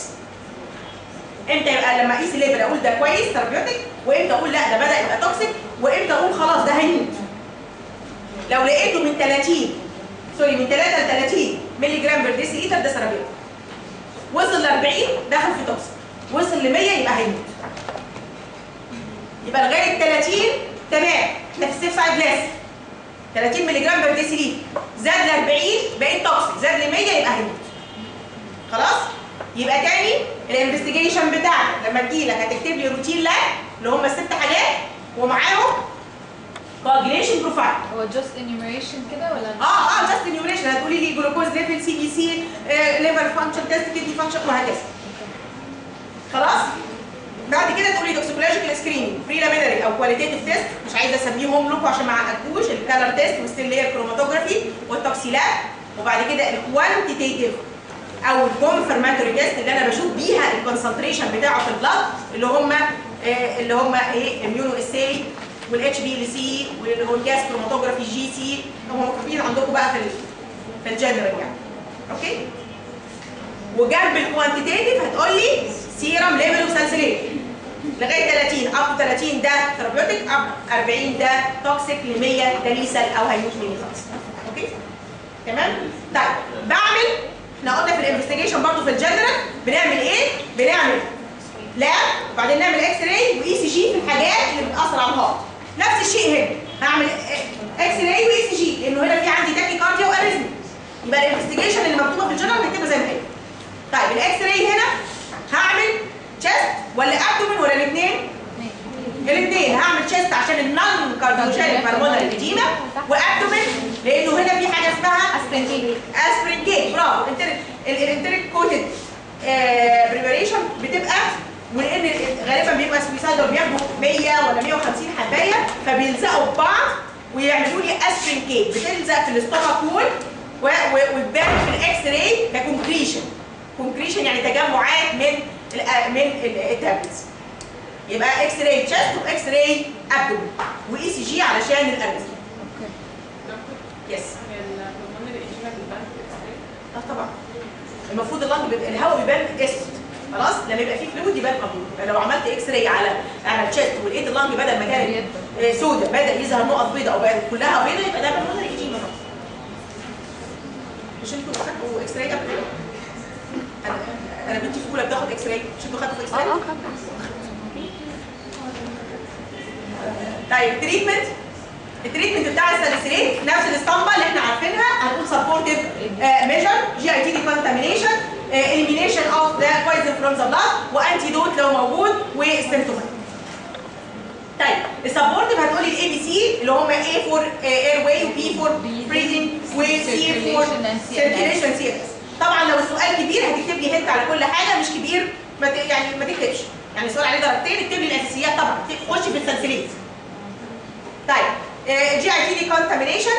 إمتى يبقى لما أقيس ال level أقول ده كويس therapeutic وإمتى أقول لا ده بدأ يبقى toxic وإمتى أقول خلاص ده هيموت لو لقيته من 30 sorry من 3 ل 30 milligram per deciliter ده therapeutic وصل ل 40 دخل في toxic وصل ل 100 يبقى هيموت يبقى لغاية 30 تمام. إحنا في ال safe side less 30 milligram per deciliter زاد ل 40 بقيت toxic زاد ل 100 يبقى هيموت. خلاص؟ يبقى تاني ال investigation بتاعك. لما تجي لك هتكتب لي routine lab اللي هم الست حاجات ومعاهم coagulation profile هو just enumeration كده ولا؟ آه آه just enumeration هتقولي لي glucose level CBC liver function test kidney function وهكذا. خلاص؟ بعد كده تقولي toxicological screening preliminary أو qualitative test مش عايزة أسميهم لكم عشان ما أعقدكوش. ال color test وال thin layer chromatography والتوكسيلات وبعد كده ال quantitative أو ال confirmatory test اللي أنا بشوف بيها ال concentration بتاعه في ال blood اللي هم آه اللي هم إيه immunoassay وال HPLC وال gas chromatography GC هم مكتوبين عندكم بقى في في الجنرال يعني. أوكي؟ وجنب ال quantitative هتقول لي serum. level و salicylate لغاية 30 up 30 ده therapeutic up 40 ده toxic ل 100 ده lethal أو هيموت مني خالص okay؟ تمام؟ طيب بعمل إحنا قلنا في ال investigation برضه في الجنرال بنعمل إيه؟ بنعمل lab وبعدين نعمل X-ray و ECG في الحاجات اللي بتأثر على ال heart. نفس الشيء هنا. هعمل X-ray و ECG لأنه هنا في عندي tachycardia و arrhythmia يبقى ال investigation اللي مكتوبة في الجنرال هنكتبها زي ما هي. طيب ال X-ray هنا هعمل chest ولا abdomen ولا الاثنين؟ الاثنين. هعمل chest عشان ال non-cardiogenic pulmonary edema و abdomen لأنه هنا في حاجة اسمها aspirin cake برافو. ال enteric coated preparation بتبقى ولان غالبا بيبقى suicider بياخدوا 100 ولا 150 حباية فبيلزقوا في بعض ويعملوا لي aspirin cake بتلزق في ال stomach wall وتبان في ال X-ray ك concretion concretion يعني تجمعات من ال من ال tablets يبقى X-ray chest و X-ray abdomen و ECG علشان ال arrhythmia okay. yes آه طبعا. المفروض ال lung بيبقى الهواء بيبان اسود خلاص؟ لما يبقى فيه fluid يبان ابيض يبقى لو عملت X-ray على على ال chest ولقيت ال lung بدل ما كانت آه، سودة بدا يظهر نقط بيضاء أو بقت كلها بيضاء يبقى ده بالمنظر edema مش أنتوا خدتوا X-ray قبل كده؟ أنا أنا بنتي في أولى بتاخد X-ray مش أنتوا خدتوا X-ray؟ آه خدت. طيب treatment ال treatment بتاع ال salicylate نفس الاسطمبة اللي إحنا عارفينها هنقول supportive measure GIT decontamination elimination of the poison from the blood و antidote لو موجود و symptomatic طيب ال supportive هتقولي ال ABC اللي هم A for airway و B for breathing و C for. circulation C طبعا لو السؤال كبير هتكتب لي hint على كل حاجة مش كبير ما يعني ما تكتبش. يعني السؤال عليه درجتين اكتب لي الأساسيات طبعا. خش في السلسلات طيب GIT decontamination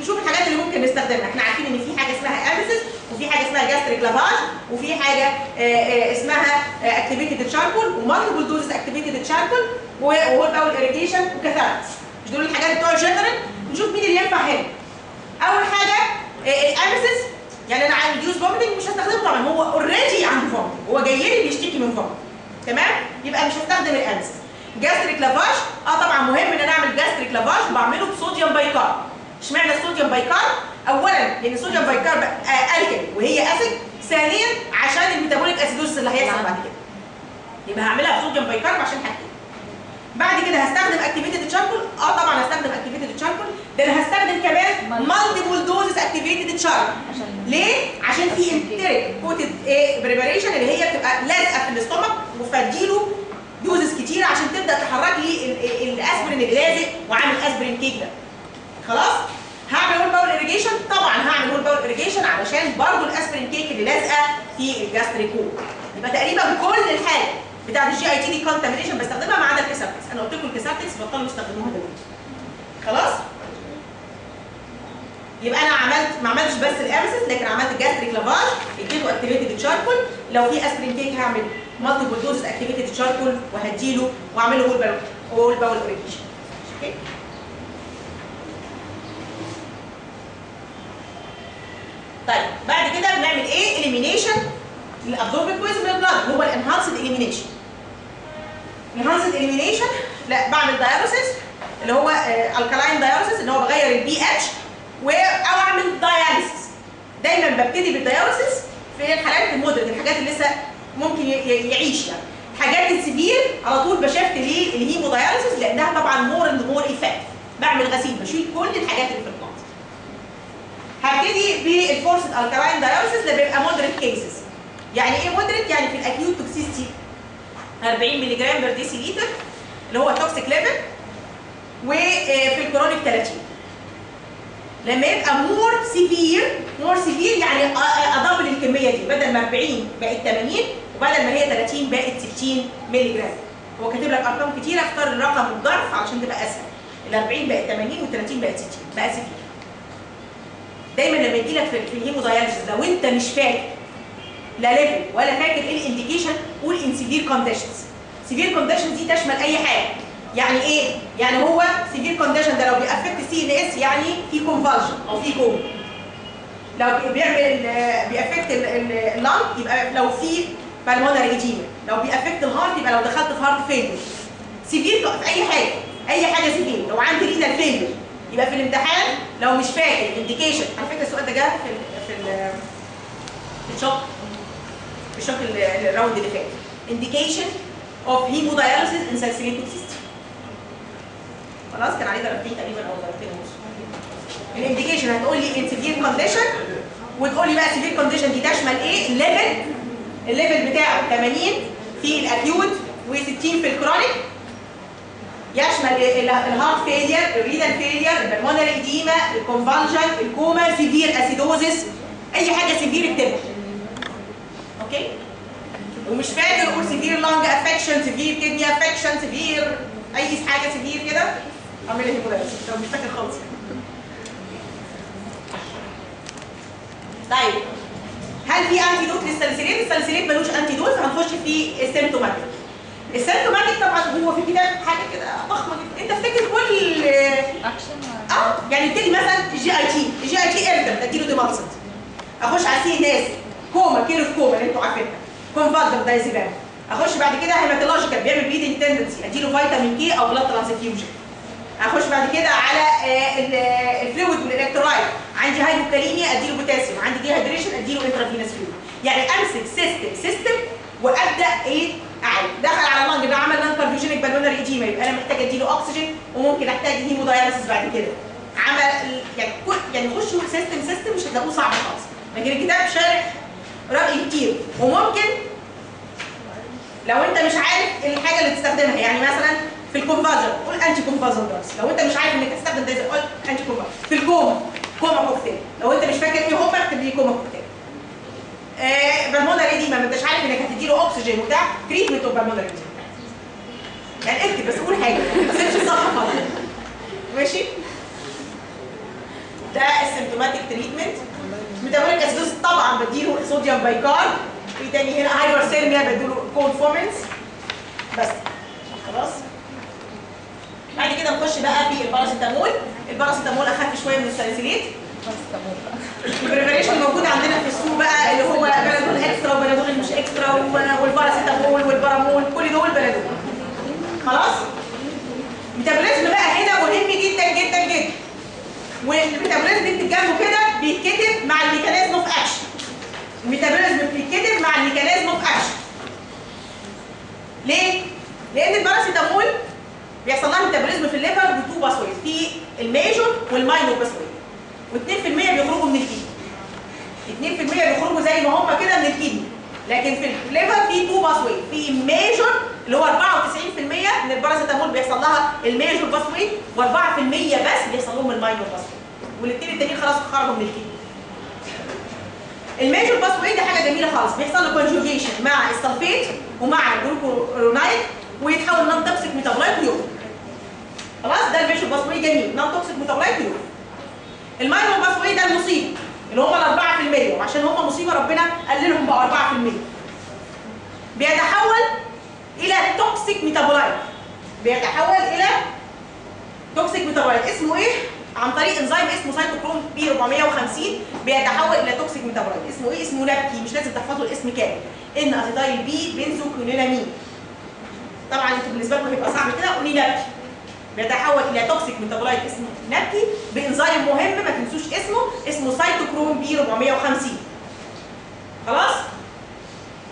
نشوف الحاجات اللي ممكن نستخدمها. إحنا عارفين إن في حاجة اسمها emesis وفي حاجة اسمها gastric lavage وفي حاجة آه، آه، اسمها activated charcoal و multiple doses activated charcoal و whole bowel irrigation و cathartics مش دول الحاجات بتوع الجنرال نشوف مين اللي ينفع هنا أول حاجة ال emesis يعني أنا عندي already vomiting مش هستخدمه طبعا. هو already عنده vomiting هو جاي لي بيشتكي من vomiting تمام؟ يبقى مش هستخدم ال emesis gastric lavage آه طبعا مهم إن أنا أعمل gastric lavage وبعمله ب sodium bicarb اشمعنى ال sodium bicarb اولا لأن ال sodium bicarb آه alkali وهي acid ثانيا عشان ال metabolic acidosis اللي هيحصل بعد كده. يبقى هعملها ب sodium bicarb عشان حاجتين. بعد كده هستخدم activated charcoal آه طبعا هستخدم activated charcoal ده أنا هستخدم كمان multiple doses activated charcoal ليه؟ عشان في enteric coated إيه preparation اللي هي بتبقى لازقه في ال stomach فاديله doses كتير عشان تبدأ تحرك لي ال- ال- الاسبرين اللي لازق وعامل aspirin cake ده. خلاص؟ هعمل whole bowel irrigation طبعا هعمل whole bowel irrigation علشان برضو ال aspirin cake اللي لازقة في ال gastric wall يبقى تقريبا كل الحاجة بتاعت ال GIT decontamination بستخدمها ما عدا ال cathartics أنا قلت لكم ال cathartics بطلوا يستخدموها دلوقتي. خلاص؟ يبقى أنا عملت ما عملتش بس ال emesis لكن عملت gastric lavage اديته activated charcoal لو في aspirin cake هعمل multiple dose activated charcoal وهديله وأعمله whole bowel whole bowel okay؟ طيب بعد كده بنعمل إيه؟ elimination poison من ال blood هو ال enhanced elimination ال enhanced elimination لا بعمل diuresis اللي هو alkaline diuresis اللي هو بغير البي اتش أو أعمل dialysis دايما ببتدي بال diuresis في الحالات ال moderate الحاجات اللي لسه ممكن يعيش يعني. الحاجات ال severe على طول ب shift لل hemodialysis لأنها طبعا more and more effective بعمل غسيل بشيل كل الحاجات اللي في ال blood هبتدي بال forced alkaline diuresis اللي بيبقى moderate cases يعني إيه moderate يعني في ال acute toxicity 40 مللي جرام بر ديسي لتر اللي هو toxic level وفي ال chronic 30 لما يبقى more severe more severe يعني اضاعف الكميه دي. بدل ما 40 بقت 80 وبدل ما هي 30 بقت 60 مللي جرام هو كاتب لك أرقام كتيره اختار الرقم الضعف علشان تبقى أسهل. ال 40 بقت 80 وال 30 بقت 60 بقى severe دايما لما يجي لك في في ال hemodialysis لو انت مش فاكر لا level ولا فاكر إيه ال indication severe conditions severe conditions دي تشمل أي حاجة. يعني إيه؟ يعني هو severe condition ده لو بي affect CNS يعني في convulsion أو في كوم لو بي- بيعمل بي affect ال lung يبقى لو في pulmonary edema لو بي affect ال heart يبقى لو دخلت في heart failure severe في أي حاجة. أي حاجة severe لو عندي renal failure يبقى في الامتحان لو مش فاكر. indication على فكره السؤال ده جه في ال في ال في الشيك؟ في ال round اللي فات. Indication of hemodialysis in salicylate toxicity خلاص كان عليه درجتين تقريبا أو درجتين ونص. ال indication هتقول لي in severe condition وتقول لي بقى severe condition دي تشمل إيه ال level ال level بتاعه 80 في ال acute و60 في ال chronic يشمل ال- ال- الهارت فيلير الرينال فيلير البلمونري ايديما الكونفالجن الكوما سيفير اسيدوزس أي حاجة severe اكتبها okay ومش فاكر أقول severe lung affection severe kidney affection severe أي حاجة severe كده؟ أعمل hemodialysis لو مش فاكر خالص. طيب. هل في antidote لل salicylate؟ ال salicylate ملوش antidote هنخش في ال symptomatic ال symptomatic طبعا هو في الكتاب حاجة كده ضخمة جدا. أنت افتكر كل آه يعني ابتدي مثلا ال GIT ال GIT ارجع أديله demulcent أخش على CNS coma coma cocktail اللي أنتوا عارفينها. convulsion diazepam أخش بعد كده hematological بيعمل bleeding tendency أديله vitamin K أو blood transfusion أخش بعد كده على آه، ال- آه، ال fluid وال electrolyte عندي hypokalemia أديله بوتاسيوم عندي dehydration أديله intravenous fluid يعني أمسك system system وأبدأ إيه؟ أعالج. دخل على ال lung ده عمل non-cardiogenic pulmonary edema يبقى أنا محتاج أديله اكسجين وممكن أحتاج hemodialysis بعد كده. عمل يعني يعني خشوا system system مش هتلاقوه صعب خالص. لكن الكتاب شارح شرح كتير. وممكن لو انت مش عارف الحاجة اللي تستخدمها. يعني مثلا في ال convulsion قول anticonvulsant drugs لو انت مش عارف إنك تستخدم ده قول anticonvulsant في ال coma coma cocktail لو انت مش فاكر إيه هم اكتب لي coma cocktail آه pulmonary edema ما انتش عارف إنك هتدي له اكسجين وبتاع treatment of pulmonary edema يعني اكتب بس قول حاجة ما تسيبش الصفحه فاضيه ماشي؟ ده ال symptomatic treatment metabolic acidosis طبعا بديله sodium bicarb في تاني هنا hyperthermia بديله cold fomentations بس. خلاص. بعد كده نخش بقى في ال paracetamol. ال paracetamol أخف شوية من ال salicylate ال preparation موجود عندنا في السوق بقى اللي هو بنادول extra وبنادول مش extra وال paracetamol والبارامول. كل دول بنادول خلاص؟ ال metabolism بقى هنا مهم جدا جدا جدا. وال metabolism بيكتب جنبه كده بيتكتب مع ال mechanism of action ال metabolism بيتكتب مع ال mechanism of action ليه؟ لأن الباراسيتامول بيحصل لها ميتابوليزم في الليفر بتو باسويز في الميجور والماينور باسويز و2% بيخرجوا من ال kidney. 2% بيخرجوا زي ما هم كده من ال kidney. لكن في ال liver في two pathway في major اللي هو 94% من الباراسيتامول بيحصل لها ال major pathway و4% بس بيحصل لهم ال minor pathway والاثنين التانيين خلاص خرجوا من ال kidney ال major pathway ده حاجة جميلة خالص بيحصل له conjugation مع ال sulfate ومع ال glucuronide ويتحول non-toxic metabolite ويخرج خلاص؟ ده ال major pathway جميل non-toxic metabolite ويخرج ال minor pathway ده المصيبة. اللي هم ال 4% وعشان هم مصيبة ربنا قللهم بقى 4% بيتحول إلى toxic metabolite بيتحول إلى toxic metabolite اسمه إيه؟ عن طريق انزيم اسمه cytochrome P 450 بيتحول إلى toxic metabolite اسمه إيه؟ اسمه NAPQI. مش لازم تحفظوا الاسم كامل. N-acetyl-p-benzoquinone imine طبعا أنتوا بالنسبة لكم هيبقى صعب كده. قولي NAPQI بيتحول إلى toxic metabolite اسمه NAPQI ب enzyme مهم ما تنسوش اسمه اسمه cytochrome P 450 خلاص؟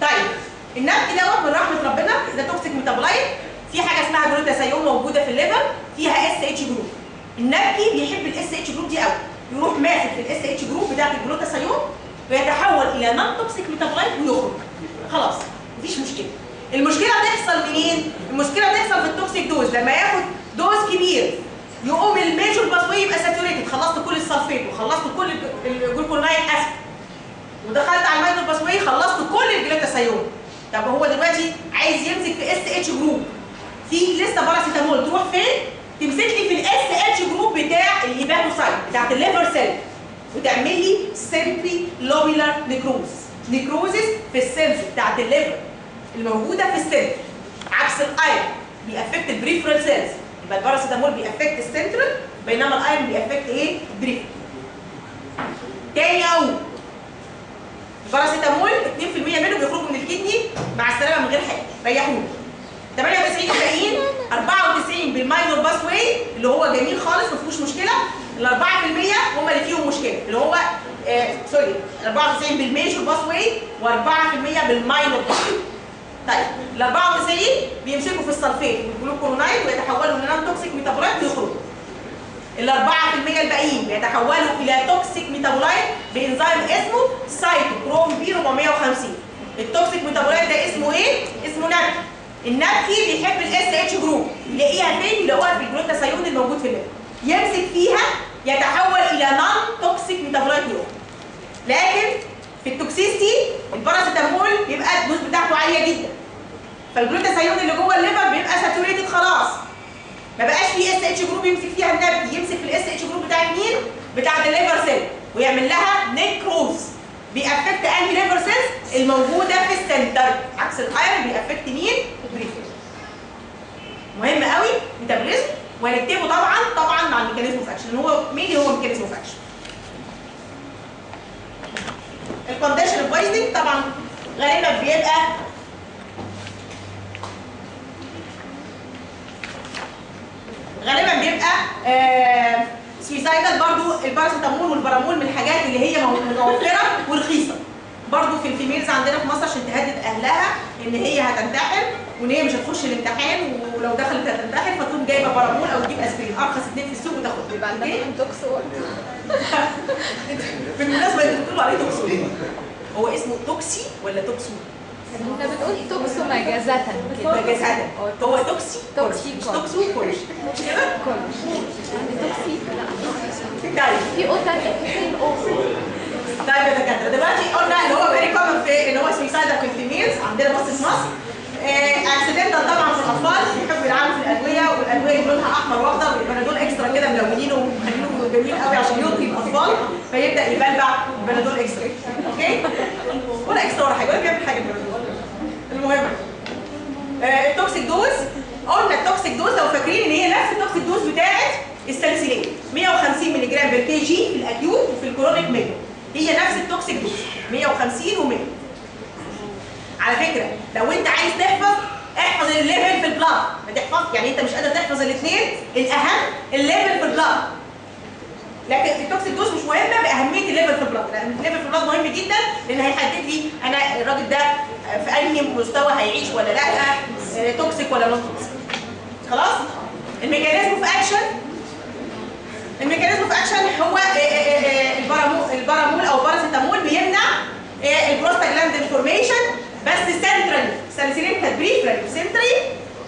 طيب ال NAPQI دوت من رحمة ربنا ده toxic metabolite في حاجة اسمها جلوتاثيون موجودة في ال liver فيها SH group ال NAPQI بيحب ال SH group دي قوي يروح ماسك في ال SH group بتاعت الجلوتاثيون ويتحول إلى non-toxic metabolite ويخرج خلاص مفيش مشكلة. المشكلة تحصل منين؟ المشكلة تحصل في ال toxic dose لما ياخد dose كبير. يقوم ال major pathway يبقى saturated خلصت كل ال sulfate وخلصت كل ال glucuronic acid ودخلت على ال minor pathway خلصت كل الجلوتاثيون طب هو دلوقتي عايز يمسك في SH group في لسه باراسيتامول تروح فين؟ تمسك لي في ال SH group بتاع ال hepatocyte بتاعت ال liver cell وتعمل لي centrilobular necrosis necrosis في ال cells بتاعت ال liver الموجوده في السيل عكس الايرون بيأفكت البريفرال سيلز يبقى ال paracetamol بي affect ال central بينما ال iron بي affect إيه؟ peripheral تاني أقول الباراسيتامول 2% منه بيخرجوا من ال kidney مع السلامة من غير حاجة. ريحوني 98 الباقيين 94 بال minor pathway اللي هو جميل خالص ما فيهوش مشكلة. ال 4% هم اللي فيهم مشكلة. اللي هو آه sorry 94 بال major pathway و4% بال minor pathway طيب ال 94 بيمسكوا في ال sulfate وال glucuronide ويتحولوا ل non toxic metabolite ويخرجوا. ال 4% الباقيين بيتحولوا إلى toxic metabolite بإنزيم اسمه cytochrome P 450 ال toxic metabolite ده اسمه إيه؟ اسمه NAPQI ال NAPQI بيحب ال SH group يلاقيها فين؟ يلاقوها في الجلوتاثيون الموجود في ال liver يمسك فيها يتحول إلى non toxic metabolite يوم لكن في ال toxicity الباراسيتامول بيبقى ال dose بتاعته عالية جدا. فالجلوتاثيون اللي جوه ال liver بيبقى saturated خلاص. ما بقاش في SH group يمسك فيها ال NAPQI يمسك في ال SH group بتاعت مين؟ بتاعت ال liver cell ويعمل لها necrosis بي affect أنهي liver cells الموجودة في ال center عكس ال iron بي affect مين؟ مهم قوي metabolism وهنكتبه طبعا طبعا مع ال mechanism of action هو مين هو mechanism of action ال condition of poisoning طبعا غالبا بيبقى غالبا بيبقى آه suicidal برضو الباراسيتامول والبرامول من الحاجات اللي هي متوفرة ورخيصة. برضو في ال females عندنا في مصر عشان تهدد أهلها إن هي هتنتحر وإن هي مش هتخش الامتحان ولو دخلت هتنتحر فتقوم جايبة برامول أو تجيب أسبرين. أرخص اتنين في السوق وتاخد يبقى عندنا برضه بالمناسبة اللي بتقولوا عليه توكسو هو اسمه توكسي ولا توكسو؟ إحنا بنقول توكسو مجازة مجازة هو توكسي توكسي مش. توكسو كورش؟ كورش توكسي لا في أو تانية في أو طيب يا دكاترة دلوقتي قلنا إن هو فيري كومن في إن هو سويسايدر في الفيميلز عندنا مصر في مصر اكسيدنتال طبعا في الأطفال بيحبوا يلعبوا في الأدوية والأدوية اللي لونها أحمر وأخضر والبنادول اكسترا كده ملونينه ومخلينه جميل قوي عشان يلقي الأطفال فيبدأ يبلبع البنادول extra okay؟ ولا extra ولا حاجة ولا بيعمل حاجة البنادول المهم آه، ال toxic dose قلنا ال toxic dose لو فاكرين إن هي نفس ال toxic dose بتاعت ال salicylate 150 مللي جرام kg في ال acute وفي ال chronic 100 هي نفس ال toxic dose 150 و100 على فكرة لو أنت عايز تحفظ احفظ ال level في ال blood ما تحفظ؟ يعني أنت مش قادر تحفظ الاثنين الأهم ال level في ال blood لكن ال toxic dose مش مهمة بأهمية ال level في ال blood لأن ال level في ال blood مهم جدا لأن هيحدد لي أنا الراجل ده في اي مستوى هيعيش ولا لأ آه، toxic ولا non toxic. خلاص؟ ال mechanism of action. ال mechanism of action هو آه، آه، البارامول البارامول أو باراسيتامول بيمنع آه، ال prostaglandin formation بس centrally ال salicylate peripherally centrally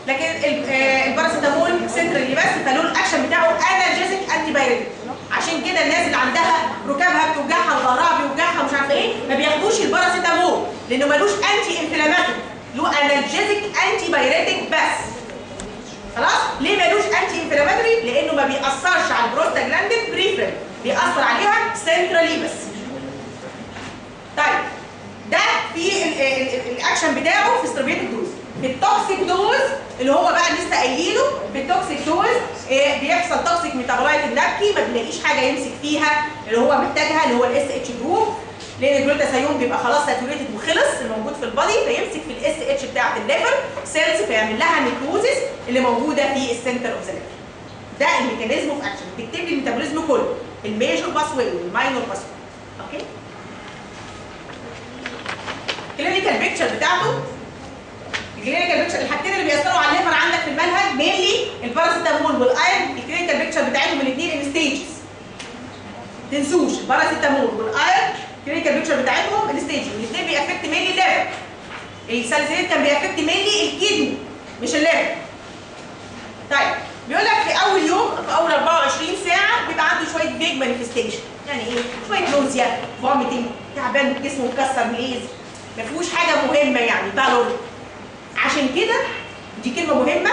لكن آه، الباراسيتامول centrally بس فله الاكشن بتاعه analgesic antipyretic عشان كده الناس اللي عندها ركابها بتوجعها وظهرها بيوجعها ومش عارفة إيه ما بياخدوش الباراسيتامول لأنه ملوش anti inflammatory له analgesic antipyretic بس. خلاص؟ ليه ملوش anti inflammatory لأنه ما بيأثرش على ال prostaglandin peripheral بيأثر عليها centrally بس. طيب. ده في ال- ال- ال- الاكشن بتاعه في therapeutic dose في ال toxic dose اللي هو بقى لسه قايلينه في ال toxic dose إيه بيحصل toxic metabolite ال NAPQI ما بنلاقيش حاجة يمسك فيها اللي هو محتاجها اللي هو ال SH group لأن الجلوتاثيون بيبقى خلاص saturated وخلص الموجود في ال body فيمسك في ال SH بتاعة ال liver cells فيعمل لها necrosis اللي موجودة في ال center of the ده ال mechanism of action بتكتب لي ال metabolism كله. ال major pathway وال minor pathway okay ال clinical picture بتاعته. ال clinical picture الحاجتين اللي بيأثروا على ال liver عندك في المنهج mainly الباراسيتامول وال iron ال clinical picture بتاعتهم الاثنين in stages تنسوش الباراسيتامول وال iron ال clinical picture بتاعتهم ال stage الاثنين بي affect mainly ال liver ال salicylate كان بي affect mainly ال kidney مش ال liver طيب بيقول لك في أول يوم في أول 24 ساعة بيبقى عنده شوية vague manifestation يعني إيه؟ شوية nausea vomiting تعبان جسمه مكسر malaise. ما فيهوش حاجة مهمة يعني pallor عشان كده دي كلمة مهمة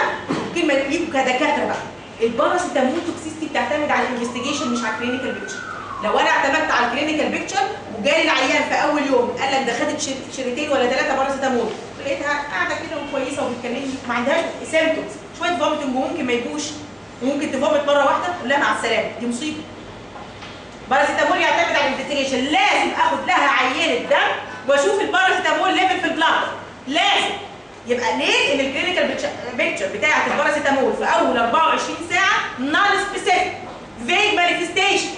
كلمه ليكوا كدكاترة بقى. الباراسيتامول toxicity بتعتمد على ال investigation مش على ال clinical picture لو أنا اعتمدت على ال clinical picture وجالي العيان في أول يوم قال لك ده خدت شر- شريطين ولا ثلاثة باراسيتامول لقيتها قاعدة كده وكويسة وبتكلمني ما عندهاش symptoms شوية vomiting وممكن ما يجوش وممكن ت vomit مرة واحدة تقول لها مع السلامة. دي مصيبة. باراسيتامول يعتمد على ال investigation لازم آخد لها عينة دم وأشوف الباراسيتامول level في ال blood لازم. يبقى ليه؟ ان ال clinical picture بتاعة الباراسيتامول في أول 24 ساعة non specific vague manifestation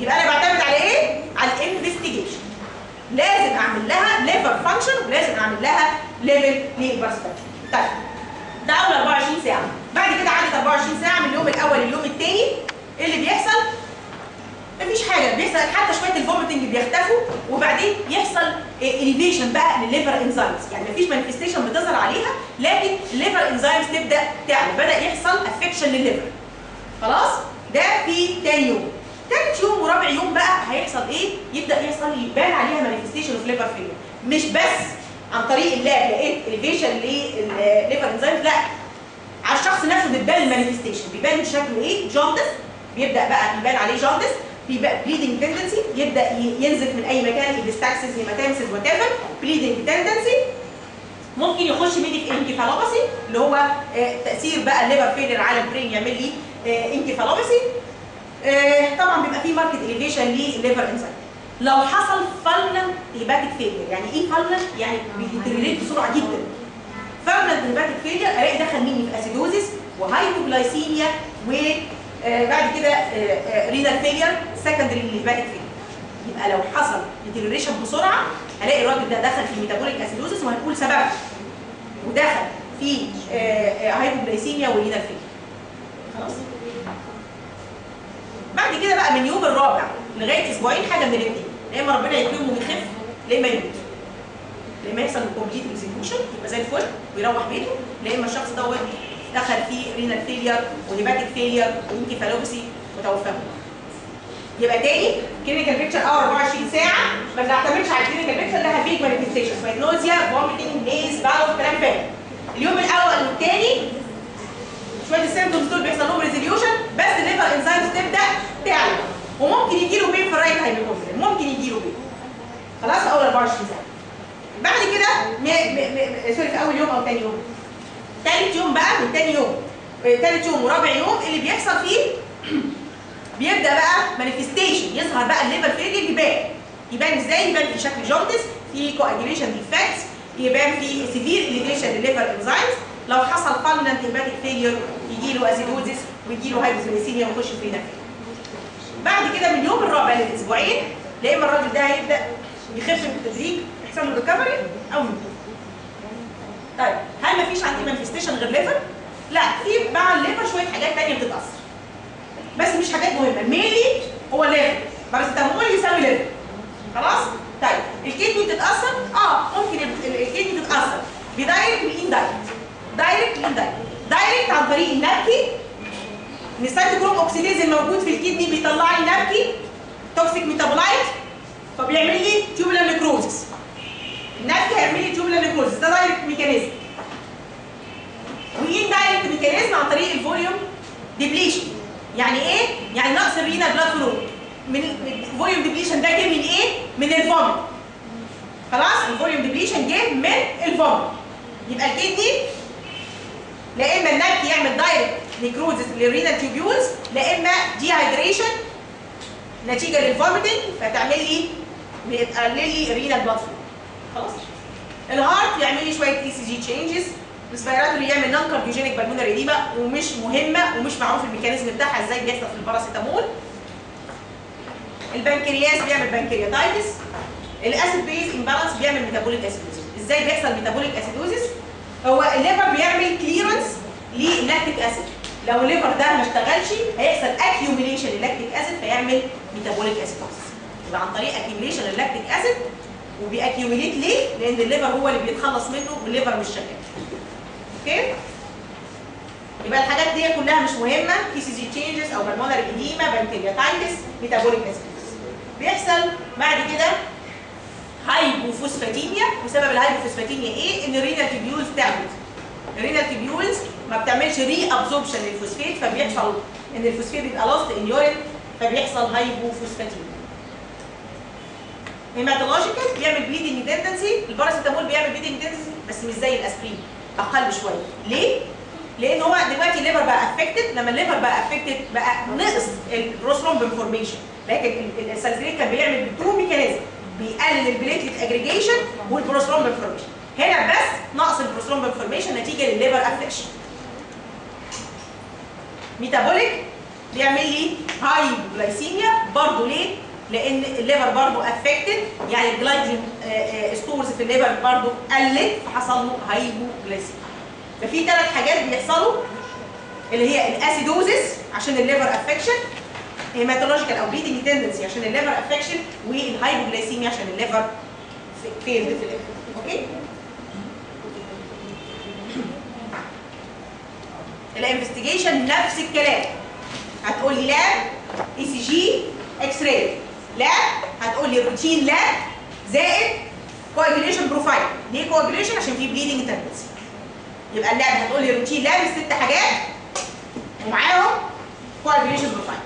يبقى أنا بعتمد على إيه؟ على ال investigation لازم أعمل لها liver function ولازم أعمل لها level للباراسيتامول طيب ده أول 24 ساعة. بعد كده عدت 24 ساعة من اليوم الأول لليوم الثاني إيه اللي بيحصل؟ مفيش حاجة. بيحصل حتى شوية ال vomiting بيختفوا وبعدين يحصل elevation بقى لل liver enzymes يعني مفيش manifestation بتظهر عليها لكن ال liver enzymes تبدأ تعمل بدأ يحصل affection لل liver خلاص؟ ده في تاني يوم. تالت يوم ورابع يوم بقى هيحصل إيه؟ يبدأ يحصل يبان عليها manifestation of liver failure مش بس عن طريق ال lab لقيت elevation لل liver enzymes لا. على الشخص نفسه بتبان ال manifestation. بيبان شكله إيه؟ jaundice بيبدأ بقى يبان عليه jaundice بيبقى bleeding tendency يبدأ ينزف من أي مكان epistaxis hematemesis whatever bleeding tendency ممكن يخش مني في encephalopathy اللي هو آه، تأثير بقى ال liver failure على ال brain يعمل لي encephalopathy طبعا بيبقى في marked elevation لل liver enzyme لو حصل fulminant hepatic failure يعني إيه fulminant يعني بي deteriorate بسرعة جدا. fulminant hepatic failure ألاقي دخل مني في acidosis و hypoglycemia وبعد كده renal failure secondary لل hepatic failure يبقى لو حصل deterioration بسرعة هلاقي الراجل ده دخل في metabolic acidosis وهنقول سببها ودخل في hypoglycemia و renal failure خلاص؟ بعد كده بقى من يوم الرابع لغاية أسبوعين حاجة من الاثنين يا إما ربنا يكرمه ويخف يا إما يموت. يا إما يحصل complete resolution يبقى زي الفل ويروح بيته يا إما الشخص دوت دخل في renal failure و hepatic failure و encephalopathy وتوفاه. يبقى تاني كلينيكال بيكتشر اور 24 ساعة ما بنعتمدش على الكلينيكال بيكتشر لها فيك مانيفستيشن شوية nausea vomiting malaise pallor كلام فاهم اليوم الأول والثاني شوية ال symptoms دول بيحصل لهم resolution بس ال liver enzymes تبدأ تعلى. وممكن يجي له pain في ال right hypochondria ممكن يجي له pain خلاص أول 24 ساعة. بعد كده sorry في أول يوم أو ثاني يوم. ثالث يوم بقى من ثاني يوم. ثالث يوم ورابع يوم اللي بيحصل فيه بيبدأ بقى manifestation يظهر بقى ال liver failure يبان يبان إزاي؟ يبان في شكل jaundice في coagulation defects يبان في severe elevation لل liver enzymes لو حصل fulminant hepatic failure يجي له acidosis ويجي له hypoglycemia ويخش في renal بعد كده من يوم الرابع للأسبوعين لا إما الراجل ده هيبدأ يخف بالتدريج يحصل له recovery أو طيب. هل مفيش عندي manifestation غير liver؟ لا في مع ال liver شوية حاجات ثانية بتتأثر. بس مش حاجات مهمة mainly هو liver باراسيتامول يساوي liver خلاص؟ طيب ال kidney بتتأثر؟ آه ممكن ال- ال- الكدني تتاثر بدايركت والاندايركت دايركت والاندايركت دايركت عن طريق ال NAPQI ان ال cytochrome oxidase الموجود في ال kidney بيطلع لي NAPQI toxic metabolite فبيعمل لي tubular necrosis ال NAPQI هيعمل لي tubular necrosis ده direct mechanism و indirect mechanism عن طريق ال volume depletion يعني إيه؟ يعني نقص ال renal blood flow من ال volume depletion ده جه من إيه؟ من ال vomit خلاص؟ ال volume depletion جه من ال vomit يبقى ال kidney لا إما ال NAPQI يعمل direct necrosis لل renal tubules لا إما dehydration نتيجة لل vomiting فتعمل لي بتقلل لي ال renal blood flow خلاص؟ ال heart يعمل لي شوية ECG changes respiratory يعمل non cardiogenic pulmonary edema ومش مهمة ومش معروف ال mechanism بتاعها إزاي بيحصل في الباراسيتامول. البنكرياس بيعمل pancreatitis ال acid base imbalance بيعمل metabolic acidosis إزاي بيحصل metabolic acidosis هو ال liver بيعمل clearance لل lactic acid لو ال liver ده ما اشتغلش هيحصل accumulation لل lactic acid فيعمل metabolic acidosis يبقى عن طريق accumulation لل lactic acid وبي accumulate ليه؟ لأن ال liver هو اللي بيتخلص منه وال liver مش شغال okay؟ يبقى الحاجات دي كلها مش مهمة. ECG changes أو pulmonary edema pancreatitis metabolic acidosis بيحصل بعد كده hypophosphatemia وسبب ال hypophosphatemia إيه؟ إن ال renal tubules تعبت. ال renal tubules ما بتعملش reabsorption للفوسفات فبيحصل إن الفوسفات بيبقى lost in urine فبيحصل hypophosphatemia hematological بيعمل bleeding tendency الباراسيتامول بيعمل bleeding tendency بس مش زي الأسبرين. أقل شوية ليه؟ لأن هو دلوقتي ال liver بقى affected لما ال liver بقى affected بقى نقص ال prothrombin formation لكن ال salicylate كان بيعمل two mechanism بيقلل ال platelet aggregation وال prothrombin formation هنا بس نقص ال prothrombin formation نتيجة لل liver affection metabolic بيعمل لي hypoglycemia برضه ليه؟ لأن ال liver برضه affected يعني ال glycogen stores في ال liver برضه قلت فحصل له hypoglycemia ففي ثلاث حاجات بيحصلوا اللي هي ال acidosis عشان ال liver affection hematological أو bleeding tendency عشان ال liver affection وال hypoglycemia عشان ال liver failed في الآخر okay؟ ال investigation نفس الكلام. هتقول لي lab ECG X-ray lab هتقول لي routine lab زائد coagulation profile ليه coagulation عشان في bleeding tendency يبقى ال lab هتقول لي routine lab الست حاجات ومعاهم coagulation profile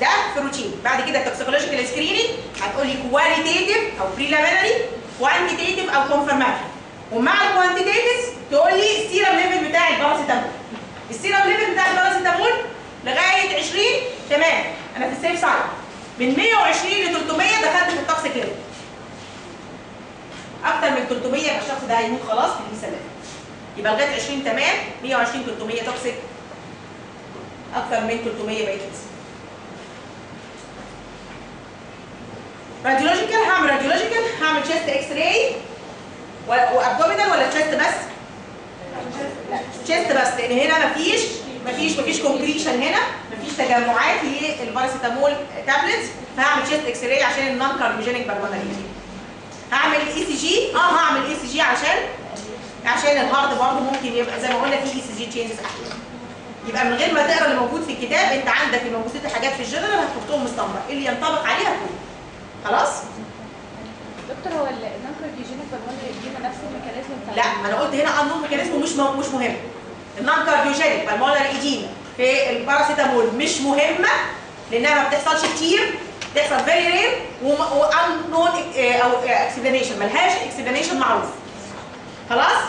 ده في روتين. بعد كده toxicological screening هتقول لي qualitative أو preliminary quantitative أو confirmatory ومع ال quantitative تقول لي ال serum level بتاع الباراسيتامول. ال serum level بتاع الباراسيتامول لغاية 20 تمام. أنا في ال safe side من 120 ل 300 دخلت في ال toxic level أكتر من 300 يبقى الشخص ده هيموت خلاص في السلام يبقى لغاية 20 تمام 120 300 toxic أكتر من 300 بقيت. toxic radiological هعمل radiological هعمل chest X-ray و abdominal ولا chest بس؟ لا chest بس لأن هنا مفيش مفيش مفيش concretion هنا. مفيش تجمعات للباراسيتامول tablets فهعمل chest X-ray عشان ال non-cardiogenic pulmonary هعمل ECG آه هعمل ECG عشان عشان ال heart برضه ممكن يبقى زي ما قلنا في ECG changes يبقى من غير ما تقرا اللي موجود في الكتاب أنت عندك الموجودات حاجات في الجنرال هتحطهم مستنبط اللي ينطبق عليها كله. خلاص؟ دكتور هو ال non-cardiogenic pulmonary edema نفس ال mechanism لا أنا قلت هنا unknown mechanism مش مش مهم. ال non-cardiogenic pulmonary edema في الباراسيتامول. مش مهمه لأنها ما بتحصلش كتير. بتحصل very rare و unknown أو explanation ملهاش explanation معروف. خلاص؟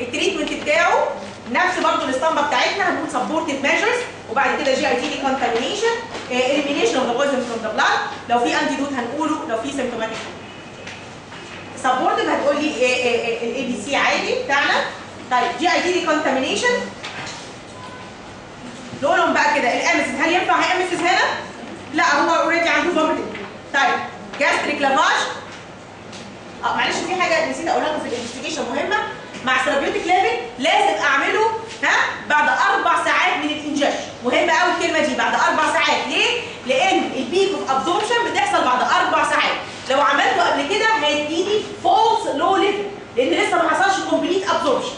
ال treatment بتاعه نفس برضه الاسطمبة بتاعتنا هنقول supportive measures وبعد كده GIT decontamination elimination of the poison from the blood لو في antidote هنقوله لو في symptomatic supportive هتقول لي ال ABC عادي بتاعنا طيب GIT decontamination نقولهم بقى كده. ال emesis هل ينفع؟ emesis هنا؟ لا هو already عنده vomiting طيب gastric lavage آه معلش في حاجة نسيت أقولها لكم في ال investigation مهمة. مع therapeutic level لازم أعمله ها بعد أربع ساعات من ال ingestion مهمة قوي الكلمة دي بعد أربع ساعات. ليه؟ لأن ال peak of absorption بتحصل بعد أربع ساعات. لو عملته قبل كده هيديني false low level لأن لسه ما حصلش complete absorption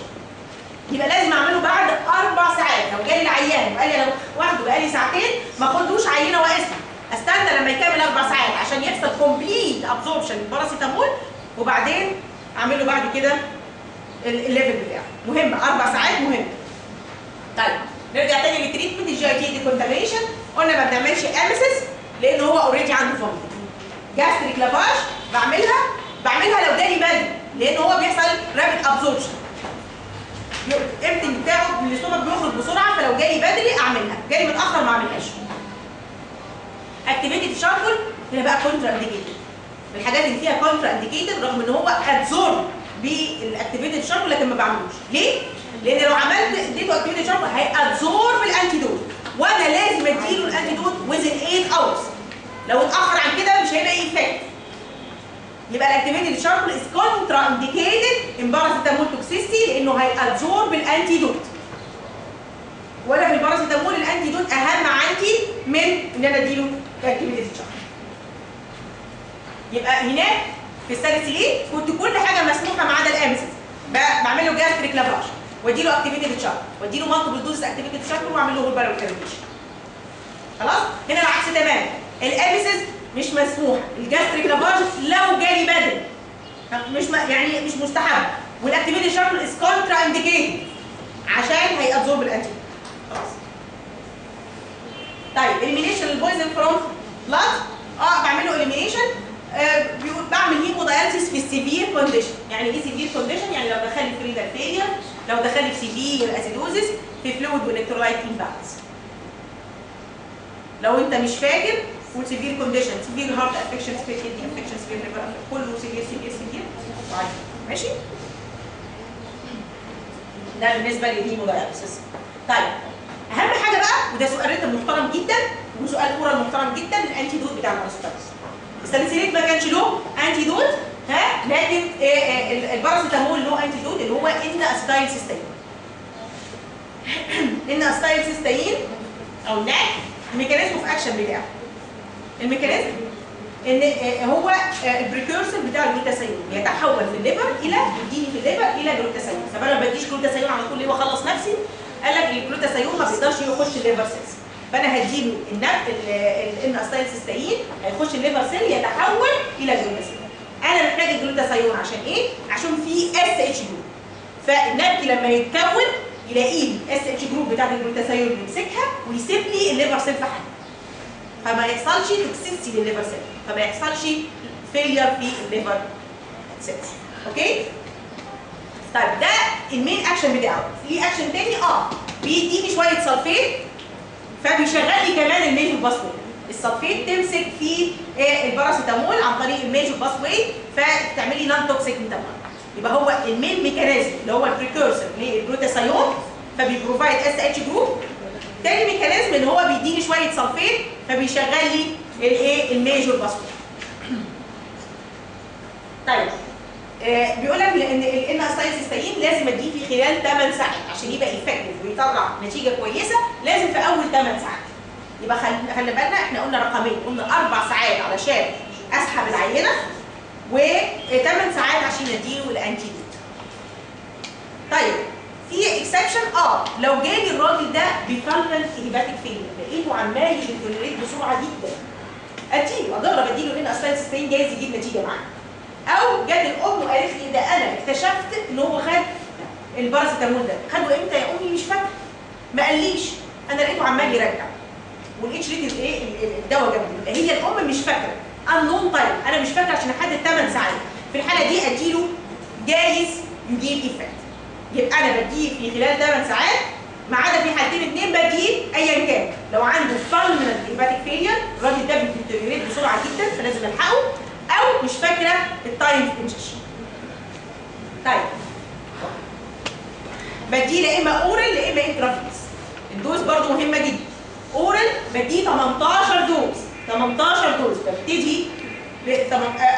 يبقى لازم أعمله بعد أربع ساعات. لو جالي العيان وقال لي أنا واخده بقالي ساعتين ما اخدوش عينة واقيسها أستنى لما يكمل أربع ساعات عشان يحصل complete absorption للباراسيتامول وبعدين اعمله بعد كده ال- level بتاعه. مهم. أربع ساعات مهم. طيب نرجع تاني لل treatment ال GIT decontamination قلنا ما بنعملش emesis لأن هو already عنده vomiting gastric lavage بعملها بعملها لو جالي بدري لأن هو بيحصل rapid absorption ال emptying بتاعه من ال stomach بيخرج بسرعة فلو جالي بدري أعملها. جالي متأخر ما أعملهاش. activated charcoal هنا بقى contraindicated من الحاجات اللي فيها contraindicated رغم إن هو adsorbed بال activated charcoal لكن ما بعملوش. ليه؟ لأن لو عملت اديته activated charcoal هي adsorb ال antidote وأنا لازم أديله ال antidote within 8 hours لو اتأخر عن كده مش هيبقى effect يبقى ال activated charcoal is contraindicated in paracetamol toxicity لأنه هي adsorb ال antidote ولا في الباراسيتامول ال antidote أهم عندي من إن أنا أديله activated charcoal يبقى هناك في ال salicylate كنت كل حاجة مسموحة ما عدا ال emesis ب- بعمل له gastric lavage وادي له activated charcoal وادي له multiple dose activated charcoal وأعمل له whole bowel irrigation خلاص؟ هنا العكس تماما. ال emesis مش مسموح. ال gastric lavage لو جالي بدري. مش م- يعني مش مستحب. وال activated charcoal is contraindicated عشان هي adsorb ال antidote خلاص. طيب elimination ال poison from blood آه بعمل له elimination بيقول بعمل hemodialysis في ال severe condition يعني إيه severe condition يعني لو دخل في renal failure لو دخل في severe acidosis في fluid و electrolyte imbalance لو أنت مش فاكر قول severe condition severe heart affection severe kidney affection severe liver كله severe severe severe. طيب ماشي؟ ده بالنسبة لل hemodialysis طيب أهم حاجة بقى وده سؤال written محترم جدا وسؤال oral محترم جدا ال antidote بتاع الباراسيتامول ال salicylate ما كانش له antidote ها؟ لكن آه، آه، ال- الباراسيتامول له antidote اللي هو N-acetylcysteine. N-acetylcysteine أو NAC ال mechanism of action بتاعه. ال mechanism إن آه، هو ال precursor بتاع الجلوتاثيون يتحول في ال liver إلى يديني في ال liver إلى جلوتاثيون طب أنا ما بديش جلوتاثيون على طول ليه واخلص نفسي؟ قال لك الجلوتاثيون ما بيقدرش يخش ال liver cells فانا هديله ال NAC ال N-acetylcysteine هيخش ال liver cell يتحول إلى جلوتاثيون أنا محتاج الجلوتاثيون عشان إيه؟ عشان في SH group فال NAPQI لما يتكون يلاقيه ال SH group بتاعت الجلوتاثيون يمسكها ويسيب لي ال liver cell في حالها فما يحصلش توكسيستي للليفر سيل. فما يحصلش failure في ال liver cells okay؟ طيب ده ال main action بتاعه. في اكشن تاني؟ آه. بيديني شوية sulfate. فبيشغل لي كمان ال major pathway ال sulfate تمسك في آه، الباراسيتامول عن طريق ال major pathway فتعملي non toxic metabolite يبقى هو ال main mechanism اللي هو ال precursor لل glutathione فبي provide SH group تاني mechanism ان هو بيديني شوية sulfate فبيشغل لي الايه ال major pathway طيب. بيقول لك لأن ال N-acetylcysteine لازم أديه في خلال 8 ساعات. عشان يبقى effective ويطلع نتيجة كويسة لازم في أول 8 ساعات. يبقى خل- خلي بالنا إحنا قلنا رقمين. قلنا أربع ساعات علشان أسحب العينة و8 ساعات عشان اديله ال antidote طيب في exception آه لو جالي الراجل ده ب fulminant hepatic failure لقيته عمال ي deteriorate بسرعة جدا. أديله أجرب أديله N-acetylcysteine جايز يجيب نتيجة معاه. أو جت الأم وقالت لي ده أنا اكتشفت إن هو خد الباراسيتامول ده. خده إمتى يا أمي؟ مش فاكرة. ما قاليش. أنا لقيته عمال يرجع. ولقيت شريط الايه ال- ال- الدواء يبقى هي الأم مش فاكرة. ال unknown time أنا مش فاكرة عشان احدد 8 ساعات. في الحالة دي أديله جايز يجيب effect يبقى أنا بديه في خلال 8 ساعات ما عدا في حالتين اتنين بديه ايا كان. لو عنده fulminant hepatic failure الراجل ده بي deteriorate بسرعة جدا فلازم ألحقه. أو مش فاكرة ال time ingestion طيب. بديه لا إما oral لا إما intravenous ال dose برضو مهمة جدا. oral بديه 18 dose. 18 dose. ببتدي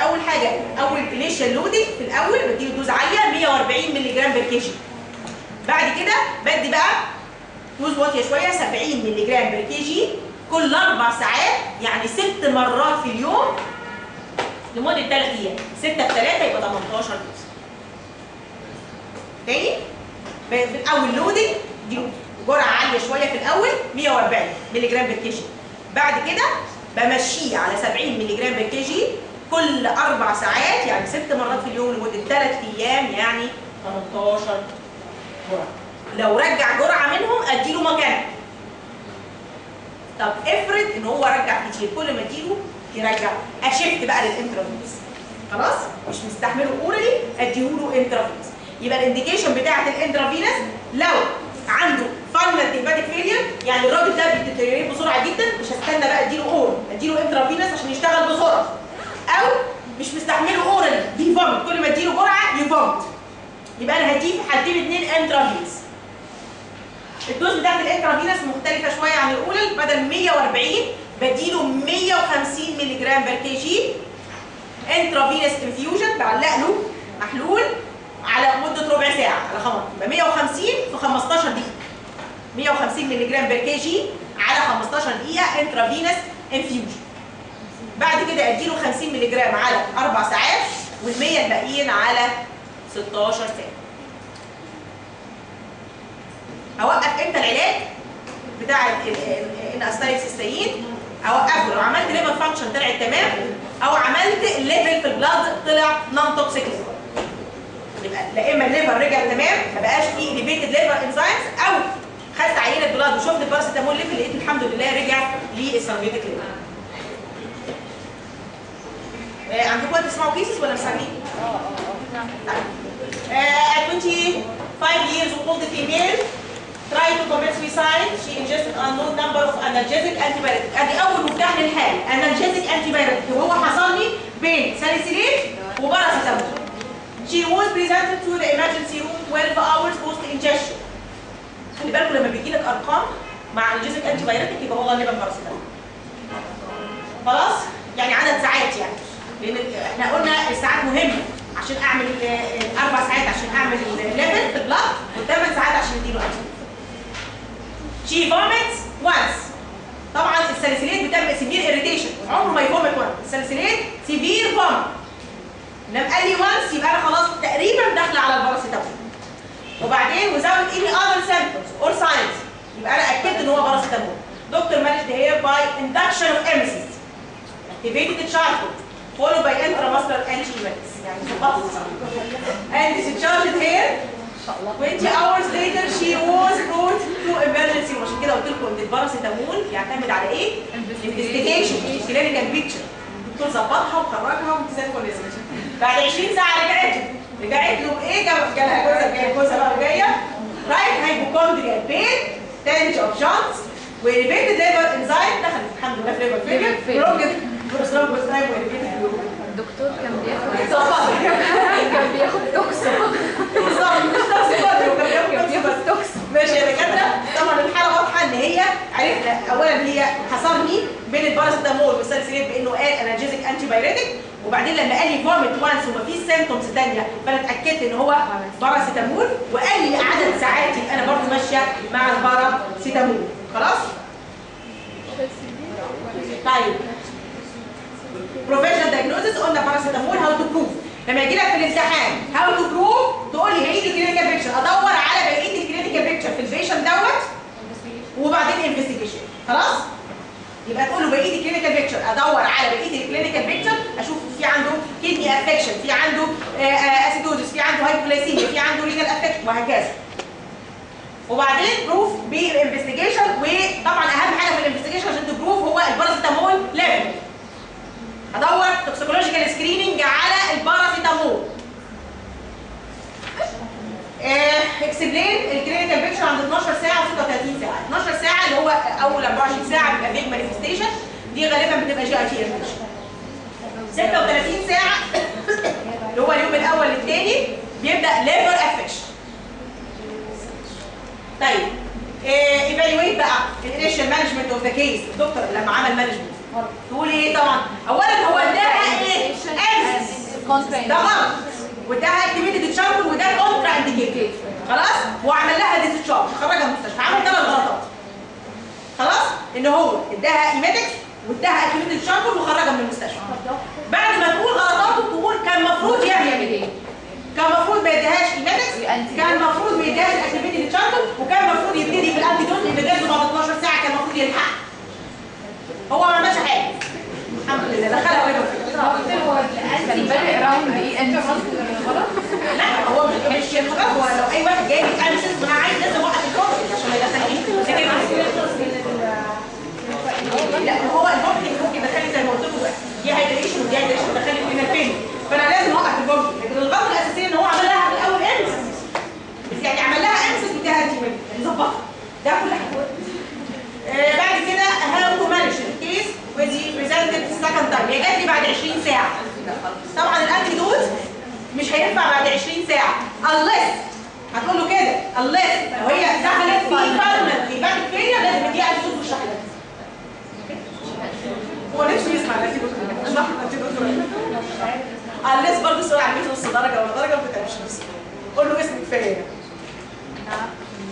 أول حاجة أول initial loading في الأول بديله dose عالية 140 مللي جرام per kg. بعد كده بدي بقى dose واطية شوية 70 مللي جرام per kg كل أربع ساعات يعني ست مرات في اليوم لمدة ثلاث أيام. 6 في 3 يبقى 18 dose تاني؟ ب- في الأول loading دي جرعة عالية شوية في الأول 140 مللي جرام per kg. بعد كده بمشيه على 70 مللي جرام per kg كل أربع ساعات يعني ست مرات في اليوم لمدة ثلاث أيام يعني 18 جرعة. لو رجع جرعة منهم أديله مكانها طب افرض إن هو رجع كتير كل ما أديله يرجع أ shift بقى لل intravenous خلاص؟ مش مستحمله. orally أديهوله intravenous يبقى ال indication بتاعة ال intravenous لو عنده fulminant hepatic failure يعني الراجل ده بي deteriorate بسرعة جدا مش هستنى بقى أديله oral أديله intravenous عشان يشتغل بسرعة. أو مش مستحمله orally بي vomit كل ما أديله جرعة ي vomit يبقى أنا في حالتين اثنين intravenous ال dose بتاعت ال intravenous مختلفة شوية عن ال oral بدل 140 بديله 150 مللي جرام per kg intravenous infusion بعلق له محلول على مدة ربع ساعة على خمر يبقى 150 في 15 دقيقة. 150 مللي جرام per kg على 15 دقيقة intravenous infusion بعد كده أديله 50 مللي جرام على أربع ساعات وال100 الباقيين على 16 ساعة. أوقف إمتى العلاج؟ بتاع ال acetylcysteine اوقفه لو عملت liver function طلعت تمام؟ أو عملت ال level في ال blood طلع non toxic يبقى لا إما ال liver رجع تمام ما بقاش فيه elevated liver enzymes أو خدت عينة blood وشفت الباراسيتامول level لقيت الحمد لله رجع لل therapeutic level آه، عندكم وقت تسمعوا cases ولا مستعجلين؟ Uh, at 25 years old female. Tried to commit suicide. She ingested unknown number of analgesic antibiotics. ادي أول مفتاح للحال analgesic antibiotic وهو حصل لي بين ساليسيلين وباراسيتامول. She was presented to the emergency room 12 hours post ingestion. خلي بالكم لما بيجي لك أرقام مع analgesic antibiotic يبقى هو غالبا باراسيتامول. خلاص؟ يعني عدد ساعات يعني. لأن إحنا قلنا الساعات مهمة عشان أعمل أربع ساعات عشان أعمل ال level في ال blood والثمان ساعات عشان أديله أكل. She vomits once. طبعا ال salicylate بتعمل severe irritation عمره ما ي vomit once ال salicylate severe vomit لما قال لي once يبقى أنا خلاص تقريبا داخلة على الباراسيتامول. وبعدين without any other symptoms or signs يبقى أنا أكدت إن هو باراسيتامول. دكتور the hair by induction of emesis. Activated the childhood followed by intramuscular antibiotics يعني ظبطت. And discharged hair 20 hours later she was brought to emergency room ان الباراسيتامول يعتمد على إيه؟ مش clinical picture. الدكتور ظبطها وخرجها وانت زي الفل يا بعد 20 ساعة رجعت. له رجعت له بايه جالها جوزها جاية جوزها بقى وجايه رايت هايبوكوندريال بين تنج اوف شانس وريبيتد ليفر انزايم دخلت. الحمد لله في ليفر failure. بروجت بروسترام بروسترام وريبيتد الدكتور كان بياخد كان بياخد توكسو بالظبط مش بياخد كان بياخد. توكسو ماشي يا دكاتره طبعا الحاله واضحه ان هي عرفنا اولا هي حصرني بين الباراسيتامول والسالسيليت بانه قال انرجيزك انتي بايريتك وبعدين لما قال لي vomit once ومفيش symptoms ثانية فأنا اتأكدت إن هو باراسيتامول وقال لي عدد ساعات يبقى أنا برضه ماشية مع الباراسيتامول. خلاص؟ طيب. provisional diagnosis قلنا باراسيتامول how to prove لما يجي لك في الامتحان how to prove تقول لي بقيه ال clinical picture أدور على بقية ال clinical picture في ال patient دوت وبعدين investigation خلاص؟ يبقى تقول له بقيه ال clinical picture أدور على بقيه ال clinical picture أشوف في عنده kidney affection في عنده acidosis في عنده hypoglycemia في عنده renal affection وهكذا. وبعدين prove بال investigation وطبعا أهم حاجة في ال investigation عشان ت prove هو الباراسيتامول level هدور toxicological screening على الباراسيتامول. explain ال clinical picture عند 12 ساعة و36 ساعة. 12 ساعة اللي هو أول 24 ساعة بيبقى vague manifestation دي غالبا بتبقى GIT 36 ساعة اللي هو اليوم الأول للثاني بيبدأ liver affection طيب evaluate بقى ال initial management of the case الدكتور لما عمل management تقول إيه طبعا؟ اولا هو اداها إيه؟ ده غلط. واداها activated charcoal وده contraindicated خلاص؟ وعمل لها discharge خرجها من المستشفى. عمل ثلاث غلطات خلاص؟ إن هو إداها emetics وإداها activated charcoal وخرجها من المستشفى. بعد ما تقول غلطاته تقول كان المفروض يعمل إيه؟ كان المفروض ما يديهاش emetics كان المفروض ما يديهاش activated charcoal وكان المفروض يبتدي بال antidote اللي جاته بعد 12 ساعة كان المفروض يلحق. هو ما عملش حاجة. الحمد لله. دخلها وين هو لو اي واحد جاي أنا عايز لازم اوقف الكوبري عشان ما يدخلنيش لا هو البوكلي ممكن يدخلني زي ما قلت لكم دي هيدريشن ودي هيدريشن يدخلني فين الفين فانا لازم اوقف البوكلي لكن الغلطه الاساسيه ان هو عمل في الأول امسس يعني عمل لها امسس واداها انتي ظبطها ده كل حاجة آه، بعد كده هاو تو مانج الكيس ودي بريزنتد سكند تايم هي جات لي بعد 20 ساعة. طبعا الانتي دوز مش هينفع بعد 20 ساعة. unless هتقول له كده unless لو هي دخلت في permanent في بعد فيليا لازم اديها دوز بالشحن هو نفسه يسمع اشرح الانتي دوز unless برضه السؤال على نص درجة ولا درجة ما بتتعبش بس قول له اسمك كفايه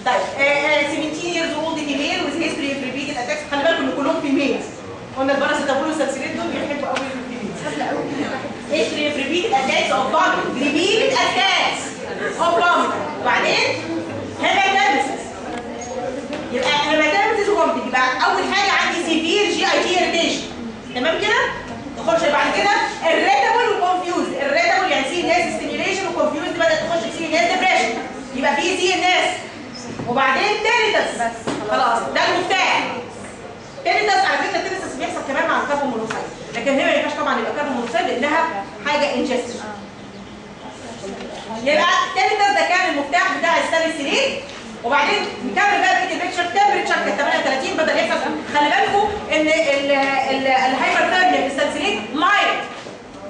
طيب آه، آه، 17 years old female with history of repeated attacks خلي بالكم ان كلهم females قلنا الباراسيتامول وال salicylates دول بيحبوا قوي ال females history of repeated attacks of vomit repeated attacks of vomit وبعدين hematemesis يبقى hematemesis و vomiting يبقى اول حاجة عندي severe GIT irritation تمام كده نخش بعد كده irritable و confused irritable يعني CNS stimulation و confused بدات تخش في CNS depression يبقى في CNS وبعدين tinnitus بس خلاص ده المفتاح. tinnitus على فكرة ال tinnitus بيحصل كمان مع ال carbon monoxide لكن هنا ما ينفعش طبعا يبقى carbon monoxide لأنها حاجة ingestion يبقى ال tinnitus ده كان المفتاح بتاع ال salicylate وبعدين نكمل بقى بقيه ال picture temperature كانت 38 بدل يحصل. خلي بالكم إن ال hyperthermia في ال salicylate mild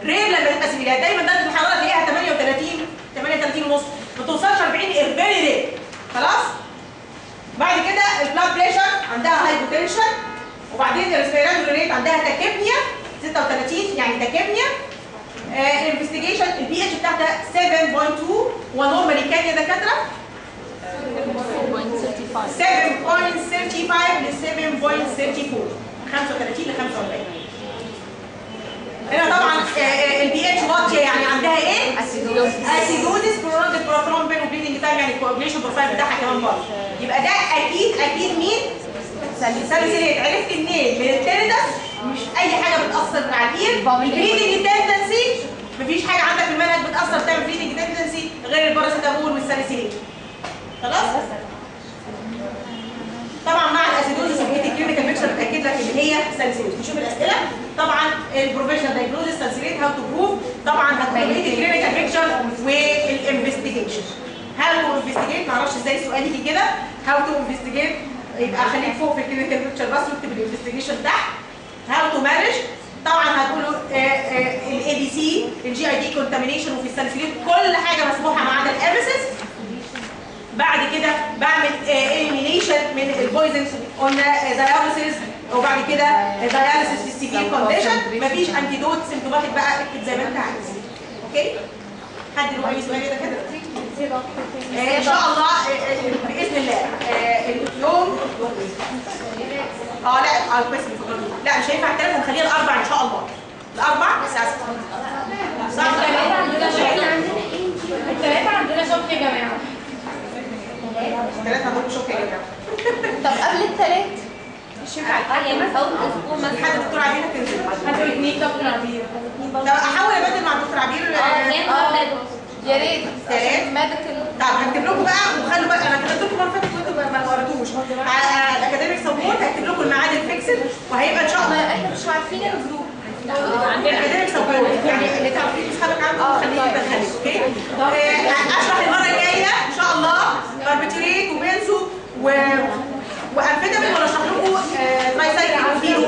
rare لما تبقى severe دايما درجة الحرارة تلاقيها 38 38 ونص. ما توصلش 40 very rare خلاص؟ بعد كده ال blood pressure عندها hypotension وبعدين ال respiratory rate عندها tachypnea 36 يعني tachypnea ال investigation ال pH بتاعتها 7.2 و normally كام يا دكاترة. 7.35 ل 7.34 35 ل 45 هنا طبعا البي اتش واطيه يعني عندها إيه؟ acidosis prolonged prothrombin و bleeding time يعني ال coagulation profile بتاعها كمان برضه يبقى ده أكيد أكيد مين؟ salicylate عرفت منين؟ من ال tinnitus مش أي حاجة بتأثر على الايد ال bleeding tendency مفيش حاجة عندك في المنهج بتأثر تعمل bleeding tendency غير الباراسيتامول وال salicylate خلاص؟ طبعا مع ال acidosis وبقية جايب اللي هي salicylism نشوف الأسئلة. طبعا ال provisional diagnosis salicylism how to prove طبعا هت complete ال clinical picture وال investigation how to investigate معرفش إزاي السؤال يجي كده. how to investigate يبقى خليك فوق في ال clinical picture بس واكتب ال investigation تحت. how to manage طبعا هتقولوا ال ABC ال GI decontamination وفي ال salicylate كل حاجة مسموحة ما عدا ال emesis بعد كده بعمل آه، elimination من ال poisons قلنا ذا وبعد كده dialysis في ال severe condition مفيش antidote symptomatic بقى اكتب زي ما انت عايز. okay؟ حد له اي سؤال كده كده آه، إن شاء الله آه، آه، بإذن الله. آه، اليوم. آه لا آه كويس. لا مش هينفع الثلاثه هنخليها الأربع إن شاء الله. الأربع؟ الساعة 6 صح. الثلاثة عندنا شغل يا جماعة. الثلاثه هنقول شكرا يا جماعة. طب قبل الثلاث مش ينفع يعني مثلا أسبوع مثلا عبير هتنزل هاتوا الاثنين دكتور عبير طب احاول ابدل مع دكتور عبير يا ريت ثلاث. طب هكتب لكم بقى وخلوا بقى أنا كتبت لكم المره اللي فاتت وانتوا ما- قريتوش على ال academic support هكتب لكم الميعاد ال fixed وهيبقى ان شاء الله إحنا مش عارفين ال group academic support يعني اللي تعرفين اصحابك عنده خليه يدخلك okay أشرح المرة الجاية إن شاء الله barbiturate و benzo و وامفيتامين برشح لكم آه، tricyclic فيه